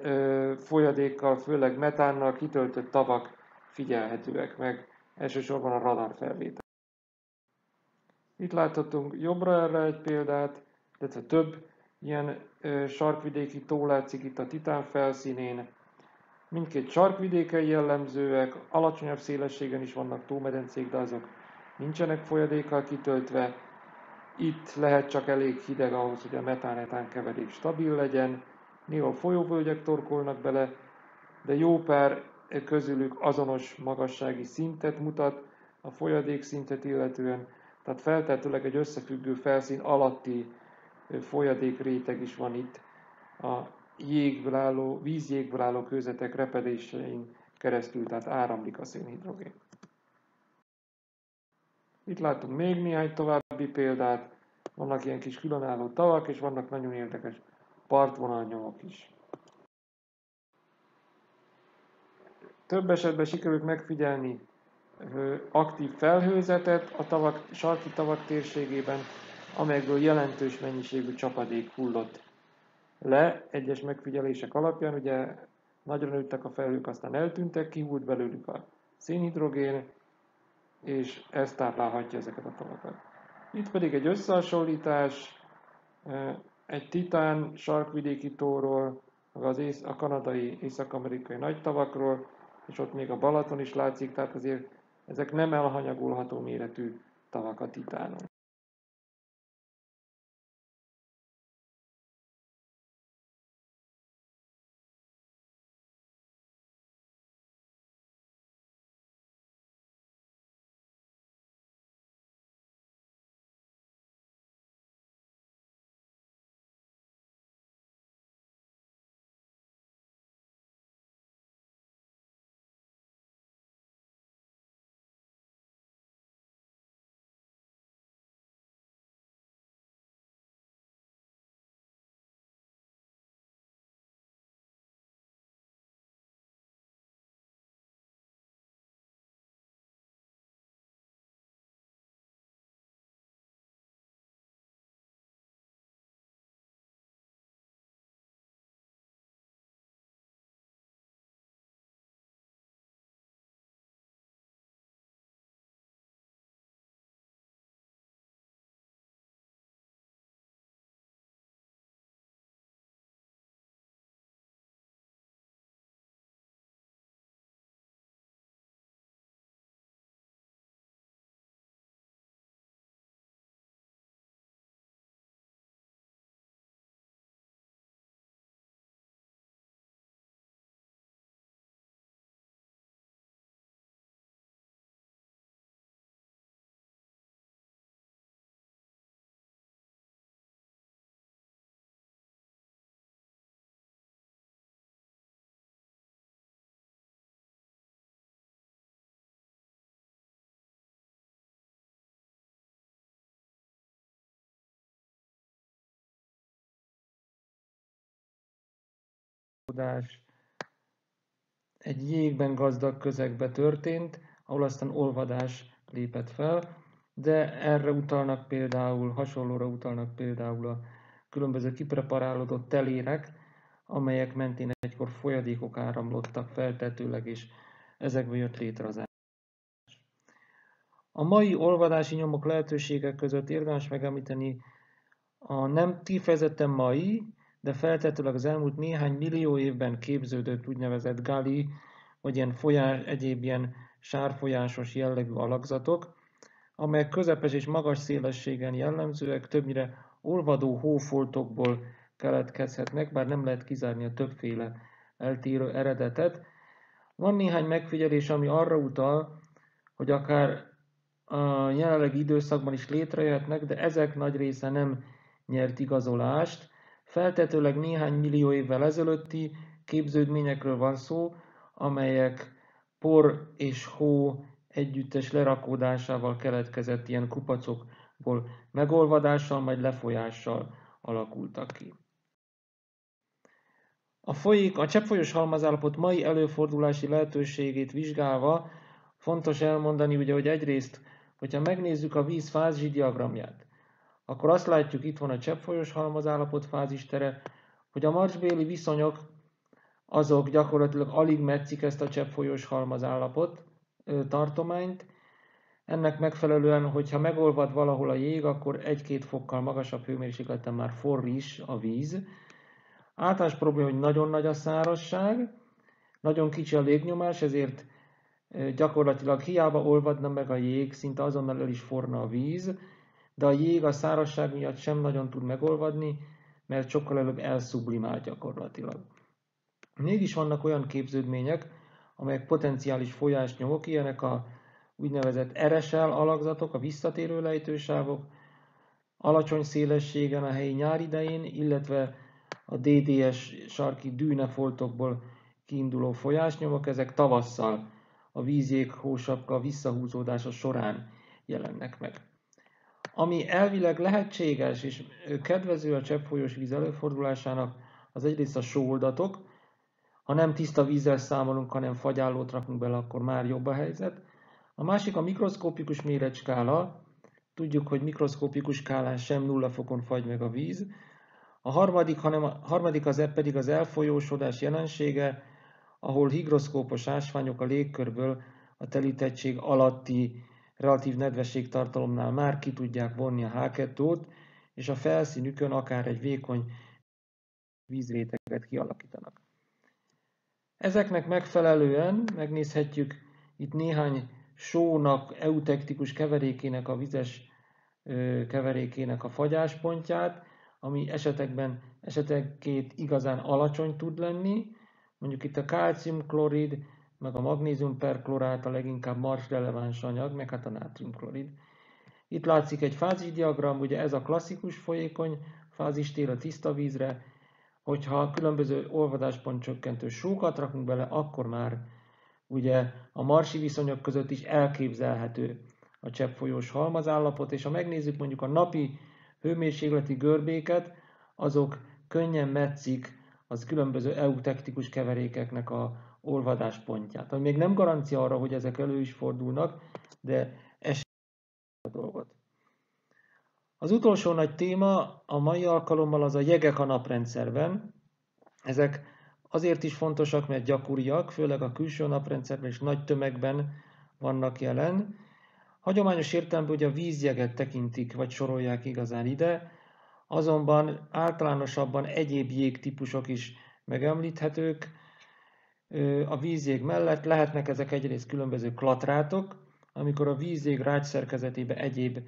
ö, folyadékkal, főleg metánnal kitöltött tavak figyelhetőek meg, elsősorban a radar felvétel. Itt láthatunk jobbra erre egy példát, illetve több ilyen sarkvidéki tó látszik itt a titán felszínén, Mindkét sarkvidéken jellemzőek, alacsonyabb szélességen is vannak tómedencék, de azok nincsenek folyadékkal kitöltve. Itt lehet csak elég hideg ahhoz, hogy a metánetán keverék stabil legyen. Néha folyóvölgyek torkolnak bele, de jó pár közülük azonos magassági szintet mutat a folyadék szintet illetően, tehát feltehetőleg egy összefüggő felszín alatti folyadék réteg is van itt a jégből álló, vízjégből álló kőzetek repedésein keresztül, tehát áramlik a szénhidrogén. Itt látunk még néhány további példát, vannak ilyen kis különálló tavak, és vannak nagyon érdekes partvonalnyomok is. Több esetben sikerült megfigyelni aktív felhőzetet a tavak, sarki tavak térségében, amelyekből jelentős mennyiségű csapadék hullott le egyes megfigyelések alapján, ugye nagyra nőttek a felhők, aztán eltűntek, kihult belőlük a szénhidrogén, és ez táplálhatja ezeket a tavakat. Itt pedig egy összehasonlítás, egy titán sarkvidéki tóról, az ész, a kanadai, észak-amerikai nagy tavakról, és ott még a Balaton is látszik, tehát azért ezek nem elhanyagolható méretű tavak a titánon. Egy jégben gazdag közegbe történt, ahol aztán olvadás lépett fel. de erre utalnak például, hasonlóra utalnak például a különböző kipreparálódott telérek, amelyek mentén egykor folyadékok áramlottak feltetőleg, és ezekből jött létre az A mai olvadási nyomok lehetőségek között érdemes megemlíteni a nem kifejezetten mai, de feltetőleg az elmúlt néhány millió évben képződött úgynevezett gali, vagy ilyen folyás, egyéb ilyen sárfolyásos jellegű alakzatok, amelyek közepes és magas szélességen jellemzőek, többnyire olvadó hófoltokból keletkezhetnek, bár nem lehet kizárni a többféle eltérő eredetet. Van néhány megfigyelés, ami arra utal, hogy akár a jelenlegi időszakban is létrejöhetnek, de ezek nagy része nem nyert igazolást. Feltetőleg néhány millió évvel ezelőtti képződményekről van szó, amelyek por és hó együttes lerakódásával keletkezett ilyen kupacokból megolvadással, majd lefolyással alakultak ki. A folyik, a cseppfolyós halmazállapot mai előfordulási lehetőségét vizsgálva fontos elmondani, ugye, hogy egyrészt, hogyha megnézzük a víz fázisi diagramját, akkor azt látjuk, itt van a cseppfolyós halmazállapot fázistere, hogy a marsbéli viszonyok azok gyakorlatilag alig metszik ezt a cseppfolyós halmazállapot tartományt. Ennek megfelelően, hogyha megolvad valahol a jég, akkor egy-két fokkal magasabb hőmérsékleten már forr is a víz. Általános probléma, hogy nagyon nagy a szárazság, nagyon kicsi a légnyomás, ezért gyakorlatilag hiába olvadna meg a jég, szinte azonnal el is forna a víz, de a jég a szárazság miatt sem nagyon tud megolvadni, mert sokkal előbb elszublimál gyakorlatilag. Mégis vannak olyan képződmények, amelyek potenciális folyásnyomok, ilyenek a úgynevezett RSL alakzatok, a visszatérő lejtősávok, alacsony szélességen a helyi nyár idején, illetve a DDS sarki dűnefoltokból kiinduló folyásnyomok, ezek tavasszal a vízjég hósapka visszahúzódása során jelennek meg. Ami elvileg lehetséges és kedvező a cseppfolyós víz előfordulásának, az egyrészt a sóoldatok, ha nem tiszta vízzel számolunk, hanem fagyállót rakunk bele, akkor már jobb a helyzet. A másik a mikroszkópikus méretskála. Tudjuk, hogy mikroszkópikus skálán sem nulla fokon fagy meg a víz. A harmadik, hanem a harmadik az pedig az elfolyósodás jelensége, ahol higroszkópos ásványok a légkörből a telítettség alatti relatív nedvességtartalomnál már ki tudják vonni a H2-t, és a felszínükön akár egy vékony vízréteget kialakítanak. Ezeknek megfelelően megnézhetjük itt néhány sónak, eutektikus keverékének, a vizes keverékének a fagyáspontját, ami esetekben esetekként igazán alacsony tud lenni. Mondjuk itt a kálciumklorid, meg a magnézium perklorát a leginkább mars releváns anyag, meg hát a nátriumklorid. Itt látszik egy fázisdiagram, ugye ez a klasszikus folyékony fázistér a tiszta vízre, hogyha különböző olvadáspont csökkentő sókat rakunk bele, akkor már ugye a marsi viszonyok között is elképzelhető a cseppfolyós halmazállapot, és ha megnézzük mondjuk a napi hőmérsékleti görbéket, azok könnyen metszik az különböző eutektikus keverékeknek a olvadáspontját. Ami még nem garancia arra, hogy ezek elő is fordulnak, de esetleg a dolgot. Az utolsó nagy téma a mai alkalommal az a jegek a naprendszerben. Ezek azért is fontosak, mert gyakoriak, főleg a külső naprendszerben és nagy tömegben vannak jelen. Hagyományos értelemben ugye a vízjeget tekintik, vagy sorolják igazán ide, azonban általánosabban egyéb jégtípusok is megemlíthetők. A vízjég mellett lehetnek ezek egyrészt különböző klatrátok, amikor a vízjég rács szerkezetébe egyéb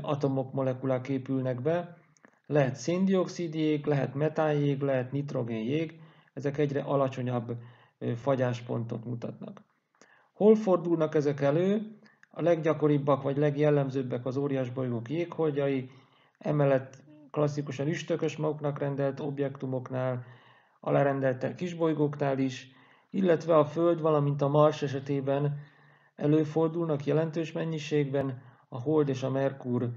atomok, molekulák épülnek be. Lehet széndiokszid jég, lehet metánjég, lehet nitrogén jég, ezek egyre alacsonyabb fagyáspontot mutatnak. Hol fordulnak ezek elő? A leggyakoribbak vagy legjellemzőbbek az óriás bolygók jégholdjai, emellett klasszikusan üstökös maguknak rendelt objektumoknál, alárendelt kisbolygóknál is, illetve a Föld, valamint a Mars esetében előfordulnak jelentős mennyiségben, a Hold és a Merkur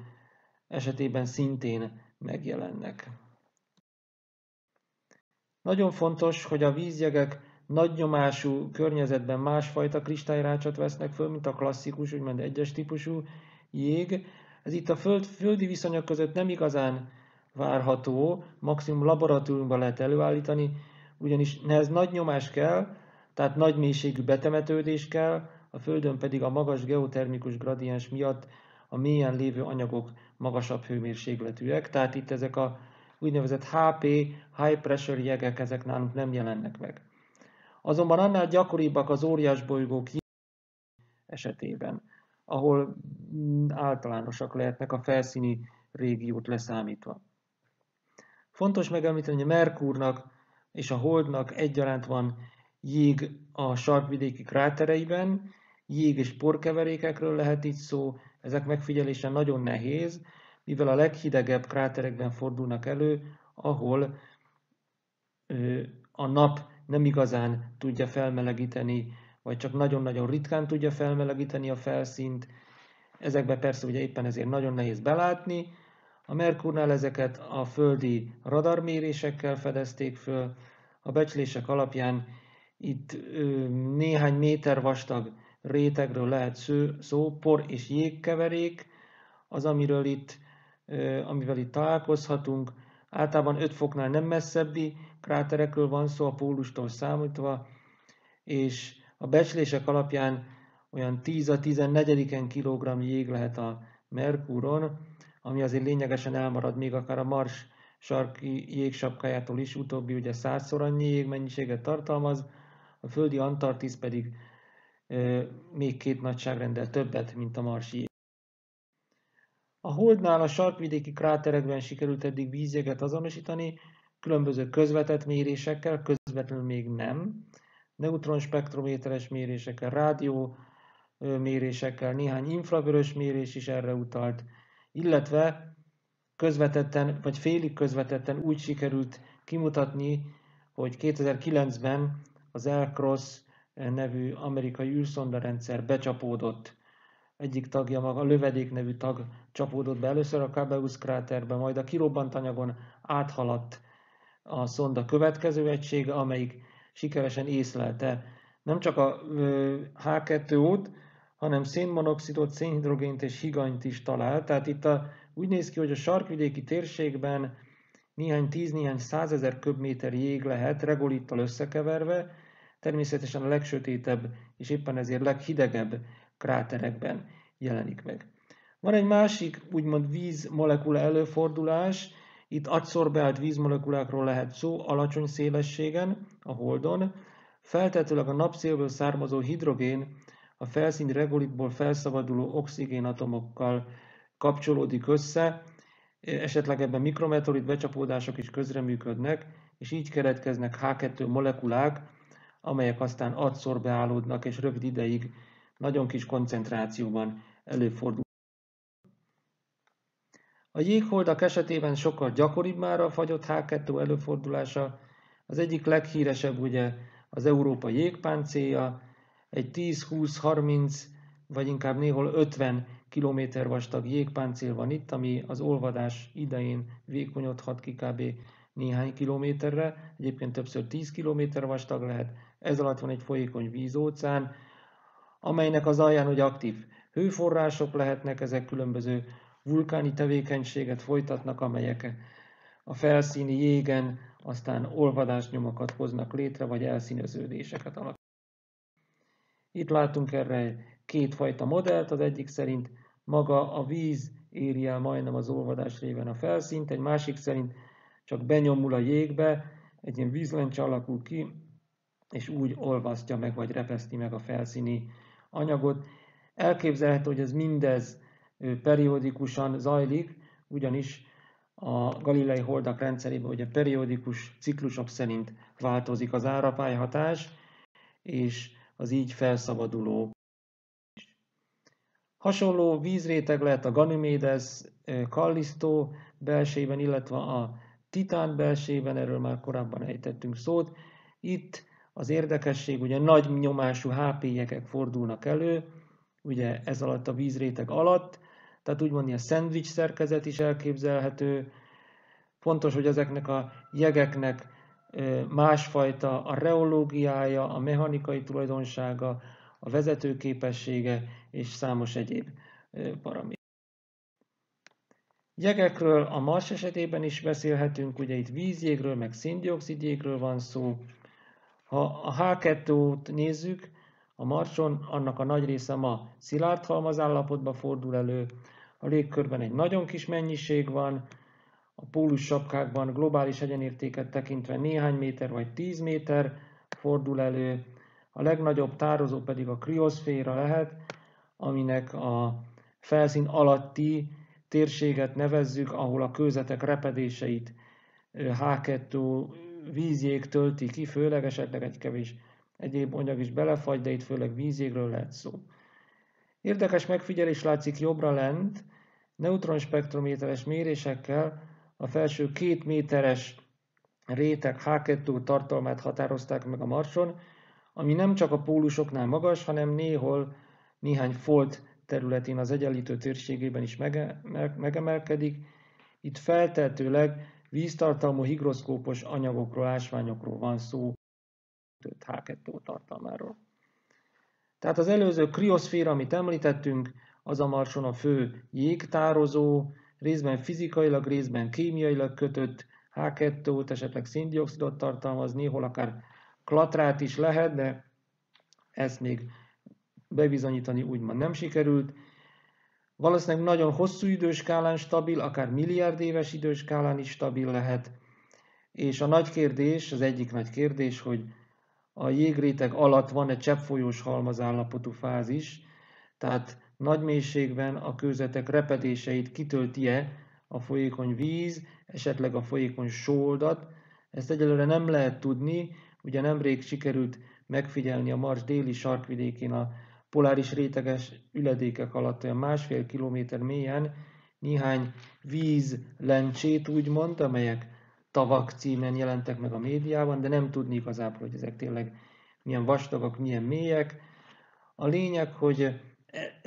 esetében szintén megjelennek. Nagyon fontos, hogy a vízjegek nagy nyomású környezetben másfajta kristályrácsot vesznek föl, mint a klasszikus, úgymond egyes típusú jég. Ez itt a föld, földi viszonyok között nem igazán várható, maximum laboratóriumban lehet előállítani, ugyanis nehez nagy nyomás kell, tehát nagy mélységű betemetődés kell, a Földön pedig a magas geotermikus gradiens miatt a mélyen lévő anyagok magasabb hőmérsékletűek, tehát itt ezek a úgynevezett HP, high pressure jegek, ezek nálunk nem jelennek meg. Azonban annál gyakoribbak az óriás bolygók esetében, ahol általánosak lehetnek a felszíni régiót leszámítva. Fontos megemlíteni, hogy a Merkurnak és a Holdnak egyaránt van jég a sarkvidéki krátereiben, jég és porkeverékekről lehet itt szó, ezek megfigyelése nagyon nehéz, mivel a leghidegebb kráterekben fordulnak elő, ahol a nap nem igazán tudja felmelegíteni, vagy csak nagyon-nagyon ritkán tudja felmelegíteni a felszínt. Ezekbe persze ugye éppen ezért nagyon nehéz belátni. A Merkurnál ezeket a földi radarmérésekkel fedezték föl. A becslések alapján itt néhány méter vastag rétegről lehet szó, por és jégkeverék, az, amiről itt, amivel itt találkozhatunk. Általában 5 foknál nem messzebbi kráterekről van szó a pólustól számítva, és a becslések alapján olyan 10 a 14 kg jég lehet a Merkuron, ami azért lényegesen elmarad még akár a Mars sarki jégsapkájától is, utóbbi ugye százszor annyi jégmennyiséget tartalmaz, a földi Antarktisz pedig még két nagyságrendel többet, mint a marsi. A Holdnál a sarkvidéki kráterekben sikerült eddig vízjeget azonosítani, különböző közvetett mérésekkel, közvetlenül még nem, neutronspektrométeres mérésekkel, rádió mérésekkel, néhány infravörös mérés is erre utalt, illetve közvetetten, vagy félig közvetetten úgy sikerült kimutatni, hogy 2009-ben az Elcross nevű amerikai űrszonda rendszer becsapódott. Egyik tagja maga, a lövedék nevű tag csapódott be először a Cabeus kráterbe, majd a kirobbant anyagon áthaladt a szonda következő egysége, amelyik sikeresen észlelte nem csak a H2-ot, hanem szénmonoxidot, szénhidrogént és higanyt is talált. Tehát itt a, úgy néz ki, hogy a sarkvidéki térségben néhány tíz, néhány százezer köbméter jég lehet regolittal összekeverve, természetesen a legsötétebb és éppen ezért leghidegebb kráterekben jelenik meg. Van egy másik, úgymond vízmolekula előfordulás, itt adszorbeált vízmolekulákról lehet szó alacsony szélességen, a Holdon. Feltetőleg a napszélből származó hidrogén a felszíni regolitból felszabaduló oxigénatomokkal kapcsolódik össze, esetleg ebben mikrometeorit becsapódások is közreműködnek, és így keletkeznek H2 molekulák, amelyek aztán adszorbeálódnak, és rövid ideig nagyon kis koncentrációban előfordul. A jégholdak esetében sokkal gyakoribb már a fagyott H2 előfordulása. Az egyik leghíresebb ugye az Európa jégpáncéja, egy 10-20-30 vagy inkább néhol 50 km vastag jégpáncél van itt, ami az olvadás idején vékonyodhat ki kb. néhány kilométerre, egyébként többször 10 km vastag lehet, ez alatt van egy folyékony vízóceán, amelynek az alján hogy aktív hőforrások lehetnek, ezek különböző vulkáni tevékenységet folytatnak, amelyek a felszíni jégen aztán olvadásnyomokat hoznak létre, vagy elszíneződéseket alakítanak. Itt látunk erre kétfajta modellt, az egyik szerint maga a víz éri el majdnem az olvadás réven a felszínt, egy másik szerint csak benyomul a jégbe, egy ilyen vízlencse alakul ki, és úgy olvasztja meg, vagy repeszti meg a felszíni anyagot. Elképzelhető, hogy ez mindez periódikusan zajlik, ugyanis a galilei holdak rendszerében ugye periódikus ciklusok szerint változik az árapályhatás, és az így felszabaduló Hasonló vízréteg lehet a Ganymedes, Callisto belsejében, illetve a Titán belsejében, erről már korábban ejtettünk szót. Itt az érdekesség, ugye nagy nyomású HP-jekek fordulnak elő, ugye ez alatt a vízréteg alatt, tehát úgymond ilyen szendvics szerkezet is elképzelhető. Fontos, hogy ezeknek a jegeknek másfajta a reológiája, a mechanikai tulajdonsága, a vezetőképessége és számos egyéb paraméter. Jegekről a Mars esetében is beszélhetünk, ugye itt vízjégről, meg széndiokszidjégről van szó. Ha a H2-t nézzük, a Marson annak a nagy része ma szilárd halmazállapotba fordul elő, a légkörben egy nagyon kis mennyiség van, a pólus sapkákban globális egyenértéket tekintve néhány méter vagy 10 méter fordul elő, a legnagyobb tározó pedig a krioszféra lehet, aminek a felszín alatti térséget nevezzük, ahol a kőzetek repedéseit H2 vízjég tölti ki, főleg esetleg egy kevés egyéb anyag is belefagy, de itt főleg vízjégről lehet szó. Érdekes megfigyelés látszik jobbra lent, neutronspektrométeres mérésekkel a felső két méteres réteg H2 tartalmát határozták meg a Marson, ami nem csak a pólusoknál magas, hanem néhol néhány folt területén az egyenlítő térségében is mege, megemelkedik. Itt feltehetőleg víztartalmú higroszkópos anyagokról, ásványokról van szó, H2 tartalmáról. Tehát az előző krioszféra, amit említettünk, az a Marson a fő jégtározó, részben fizikailag, részben kémiailag kötött H2-t, esetleg széndiokszidot tartalmaz, néhol akár klatrát is lehet, de ezt még bebizonyítani úgymond nem sikerült. Valószínűleg nagyon hosszú időskálán stabil, akár milliárd éves időskálán is stabil lehet. És a nagy kérdés, az egyik nagy kérdés, hogy a jégréteg alatt van egy cseppfolyós halmazállapotú fázis, tehát nagy mélységben a kőzetek repedéseit kitölti-e a folyékony víz, esetleg a folyékony sóldat. Ezt egyelőre nem lehet tudni, ugye nemrég sikerült megfigyelni a Mars déli sarkvidékén a poláris réteges üledékek alatt olyan másfél kilométer mélyen néhány vízlencsét úgymond, amelyek tavak címen jelentek meg a médiában, de nem tudni igazából, hogy ezek tényleg milyen vastagak, milyen mélyek. A lényeg, hogy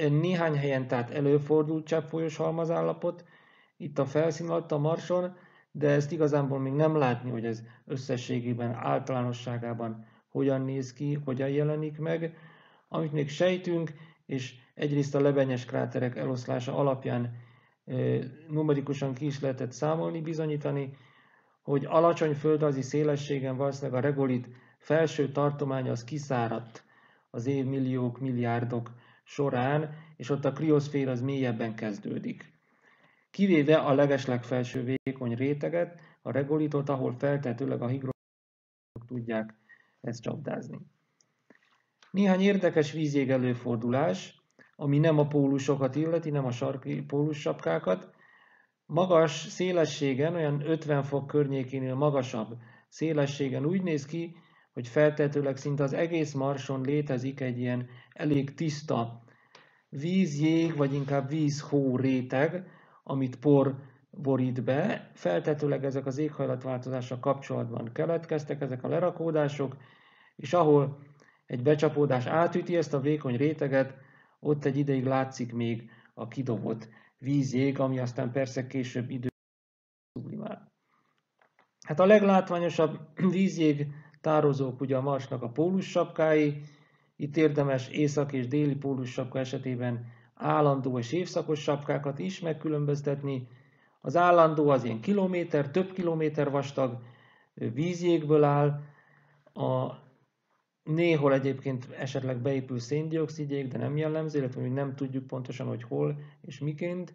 néhány helyen tehát előfordult cseppfolyós halmazállapot, itt a felszín alatt a Marson, de ezt igazából még nem látni, hogy ez összességében, általánosságában hogyan néz ki, hogyan jelenik meg. Amit még sejtünk, és egyrészt a lebenyes kráterek eloszlása alapján numerikusan ki is lehetett számolni, bizonyítani, hogy alacsony földrajzi szélességen valószínűleg a regolit felső tartománya az kiszáradt az évmilliók, milliárdok során, és ott a krioszfér az mélyebben kezdődik. Kivéve a legeslegfelső vékony réteget, a regolitot, ahol feltetőleg a higrok tudják ezt csapdázni. Néhány érdekes vízjég előfordulás, ami nem a pólusokat illeti, nem a sarki pólussapkákat, magas szélességen, olyan 50 fok környékénél magasabb szélességen úgy néz ki, hogy feltetőleg szinte az egész Marson létezik egy ilyen elég tiszta vízjég, vagy inkább vízhó réteg, amit por borít be. Feltetőleg ezek az éghajlatváltozással kapcsolatban keletkeztek, ezek a lerakódások, és ahol egy becsapódás átüti ezt a vékony réteget, ott egy ideig látszik még a kidobott vízjég, ami aztán persze később idő sublimál. Hát a leglátványosabb vízjég tározók ugye a Marsnak a pólussapkái, itt érdemes észak és déli pólussapka esetében állandó és évszakos sapkákat is megkülönböztetni. Az állandó az ilyen kilométer, több kilométer vastag vízjégből áll, a Néhol egyébként esetleg beépül széndiokszidjég, de nem jellemző, illetve még nem tudjuk pontosan, hogy hol és miként.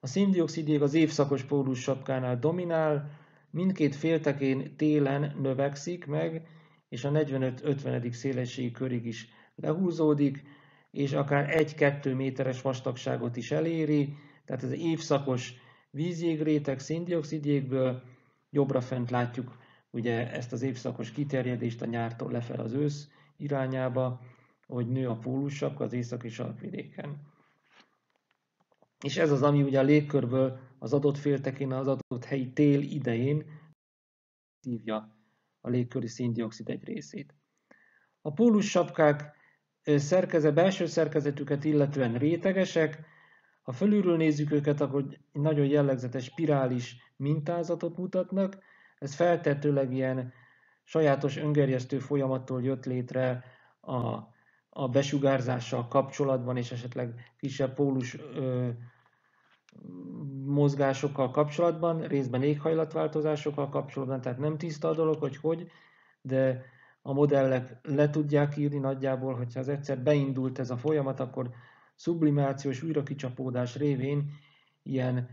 A széndiokszidjég az évszakos pólus sapkánál dominál, mindkét féltekén télen növekszik meg, és a 45-50. szélességi körig is lehúzódik, és akár 1-2 méteres vastagságot is eléri, tehát ez évszakos vízjégréteg széndiokszidjégből, jobbra fent látjuk ugye ezt az évszakos kiterjedést a nyártól lefel az ősz irányába, hogy nő a pólusak az északi sarkvidéken. És ez az, ami ugye a légkörből az adott féltekén, az adott helyi tél idején szívja a légköri széndiokszid egy részét. A pólussapkák szerkeze, belső szerkezetüket illetően rétegesek, ha fölülről nézzük őket, akkor nagyon jellegzetes spirális mintázatot mutatnak, ez feltetőleg ilyen sajátos öngerjesztő folyamattól jött létre a, a besugárzással kapcsolatban, és esetleg kisebb pólus ö, mozgásokkal kapcsolatban, részben éghajlatváltozásokkal kapcsolatban, tehát nem tiszta a dolog, hogy hogy, de a modellek le tudják írni nagyjából, hogyha az egyszer beindult ez a folyamat, akkor sublimációs újrakicsapódás révén, ilyen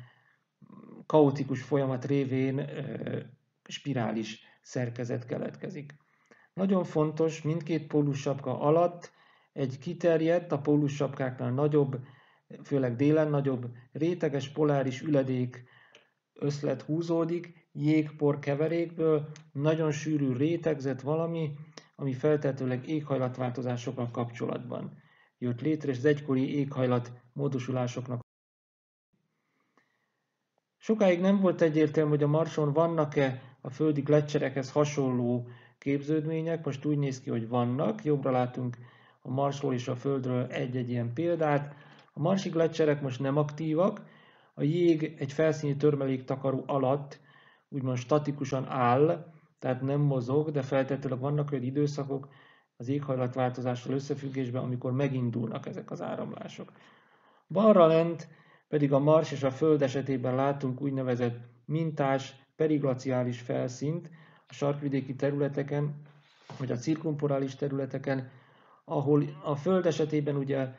kaotikus folyamat révén spirális szerkezet keletkezik. Nagyon fontos, mindkét pólussapka alatt egy kiterjedt, a pólussapkáknál nagyobb, főleg délen nagyobb, réteges poláris üledék összlet húzódik, jégpor keverékből, nagyon sűrű rétegzett valami, ami feltetőleg éghajlatváltozásokkal kapcsolatban jött létre, és az egykori éghajlat módosulásoknak. Sokáig nem volt egyértelmű, hogy a Marson vannak-e a földi gletszerekhez hasonló képződmények, most úgy néz ki, hogy vannak. Jobbra látunk a Marsról és a Földről egy-egy ilyen példát. A marsi gletszerek most nem aktívak, a jég egy felszíni törmeléktakaró alatt úgymond statikusan áll, tehát nem mozog, de feltétlenül vannak olyan időszakok az éghajlatváltozással összefüggésben, amikor megindulnak ezek az áramlások. Balra lent pedig a Mars és a Föld esetében látunk úgynevezett mintás periglaciális felszínt a sarkvidéki területeken, vagy a cirkumporális területeken, ahol a Föld esetében ugye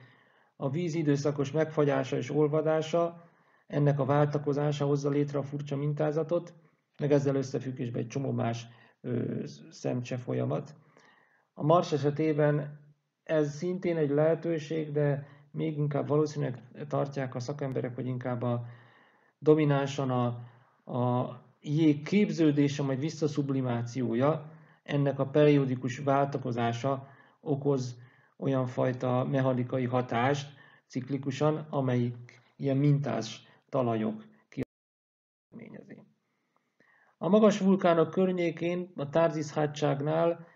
a vízidőszakos megfagyása és olvadása, ennek a váltakozása hozza létre a furcsa mintázatot, meg ezzel összefüggésben egy csomó más ö, szemcse folyamat. A Mars esetében ez szintén egy lehetőség, de még inkább valószínűleg tartják a szakemberek, hogy inkább a dominánsan a, a jég képződése, majd visszaszublimációja, ennek a periódikus váltakozása okoz olyan fajta mechanikai hatást ciklikusan, amelyik ilyen mintás talajok kiadményezi. A magas vulkánok környékén, a Tárzis hátságnál,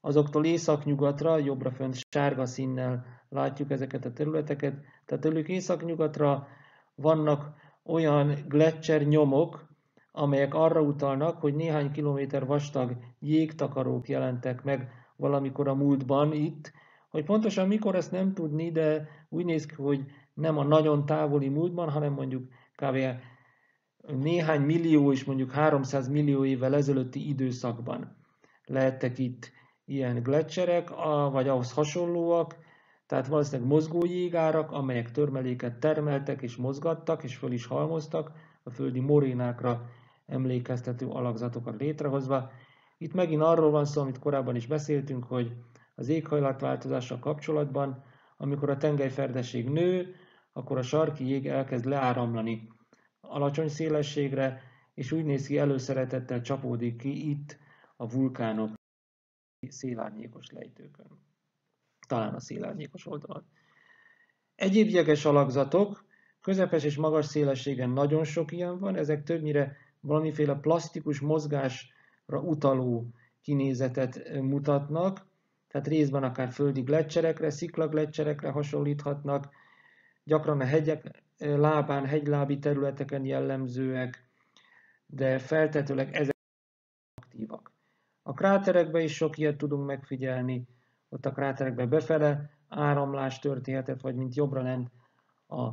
azoktól északnyugatra, jobbra fönt sárga színnel látjuk ezeket a területeket, tehát tőlük északnyugatra vannak olyan gletszer nyomok, amelyek arra utalnak, hogy néhány kilométer vastag jégtakarók jelentek meg valamikor a múltban itt, hogy pontosan mikor ezt nem tudni, de úgy néz ki, hogy nem a nagyon távoli múltban, hanem mondjuk kb. néhány millió és mondjuk 300 millió évvel ezelőtti időszakban lehettek itt ilyen gletszerek, vagy ahhoz hasonlóak, tehát valószínűleg mozgó jégárak, amelyek törmeléket termeltek és mozgattak, és föl is halmoztak, a földi morénákra emlékeztető alakzatokat létrehozva. Itt megint arról van szó, amit korábban is beszéltünk, hogy az éghajlatváltozással kapcsolatban, amikor a tengelyferdeség nő, akkor a sarki jég elkezd leáramlani alacsony szélességre, és úgy néz ki előszeretettel csapódik ki itt a vulkánok szélárnyékos lejtőkön. Talán a szélárnyékos oldalon. Egyéb jeges alakzatok, közepes és magas szélességen nagyon sok ilyen van, ezek többnyire valamiféle plastikus mozgásra utaló kinézetet mutatnak, tehát részben akár földi gletszerekre, sziklagletszerekre hasonlíthatnak, gyakran a hegyek lábán, hegylábi területeken jellemzőek, de feltetőleg ezek aktívak. A kráterekben is sok ilyet tudunk megfigyelni, ott a kráterekben befele áramlás történhetett, vagy mint jobbra lent a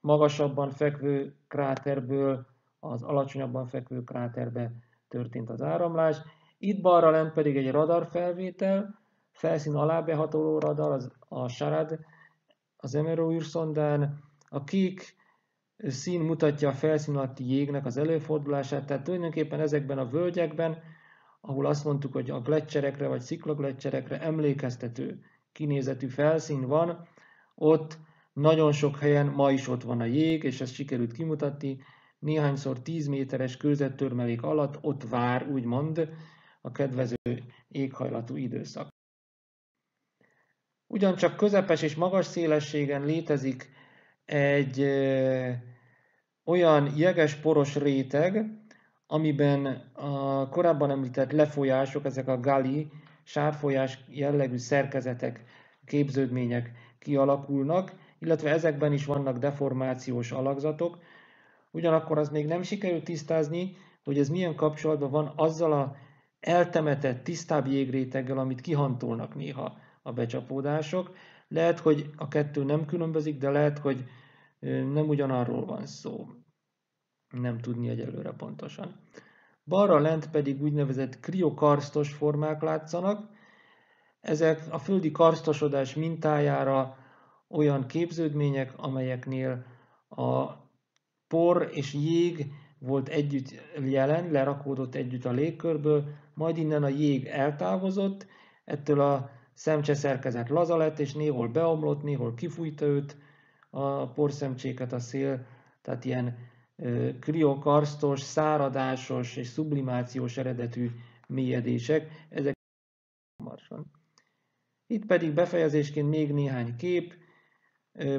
magasabban fekvő kráterből az alacsonyabban fekvő kráterbe történt az áramlás. Itt balra lent pedig egy radarfelvétel, felszín alá behatoló radar, az, a SARAD, az MRO űrszondán. A kék szín mutatja a felszín alatti jégnek az előfordulását, tehát tulajdonképpen ezekben a völgyekben, ahol azt mondtuk, hogy a gletszerekre vagy sziklagletszerekre emlékeztető kinézetű felszín van, ott nagyon sok helyen ma is ott van a jég, és ezt sikerült kimutatni, néhányszor 10 méteres kőzettörmelék alatt ott vár, úgymond, a kedvező éghajlatú időszak. Ugyancsak közepes és magas szélességen létezik egy olyan jeges poros réteg, amiben a korábban említett lefolyások, ezek a gali, sárfolyás jellegű szerkezetek, képződmények kialakulnak, illetve ezekben is vannak deformációs alakzatok, Ugyanakkor az még nem sikerült tisztázni, hogy ez milyen kapcsolatban van azzal a eltemetett, tisztább jégréteggel, amit kihantolnak néha a becsapódások. Lehet, hogy a kettő nem különbözik, de lehet, hogy nem ugyanarról van szó. nem tudni egyelőre pontosan. Balra lent pedig úgynevezett kriokarstos formák látszanak. Ezek a földi karstosodás mintájára olyan képződmények, amelyeknél a por és jég volt együtt jelen, lerakódott együtt a légkörből, majd innen a jég eltávozott, ettől a szemcse szerkezet laza lett, és néhol beomlott, néhol kifújta őt a porszemcséket a szél, tehát ilyen kriokarstos, száradásos és sublimációs eredetű mélyedések, ezek marson. Itt pedig befejezésként még néhány kép,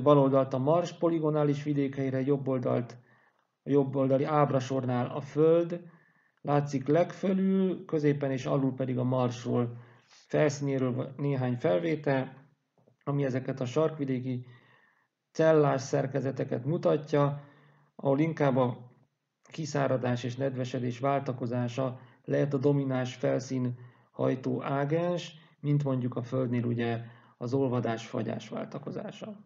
baloldalt a Mars poligonális vidékeire, jobb oldalt a jobb oldali ábrasornál a Föld, látszik legfölül, középen és alul pedig a Marsról felszínéről néhány felvétel, ami ezeket a sarkvidéki cellás szerkezeteket mutatja, ahol inkább a kiszáradás és nedvesedés váltakozása lehet a domináns felszín hajtó ágens, mint mondjuk a Földnél ugye az olvadás-fagyás váltakozása.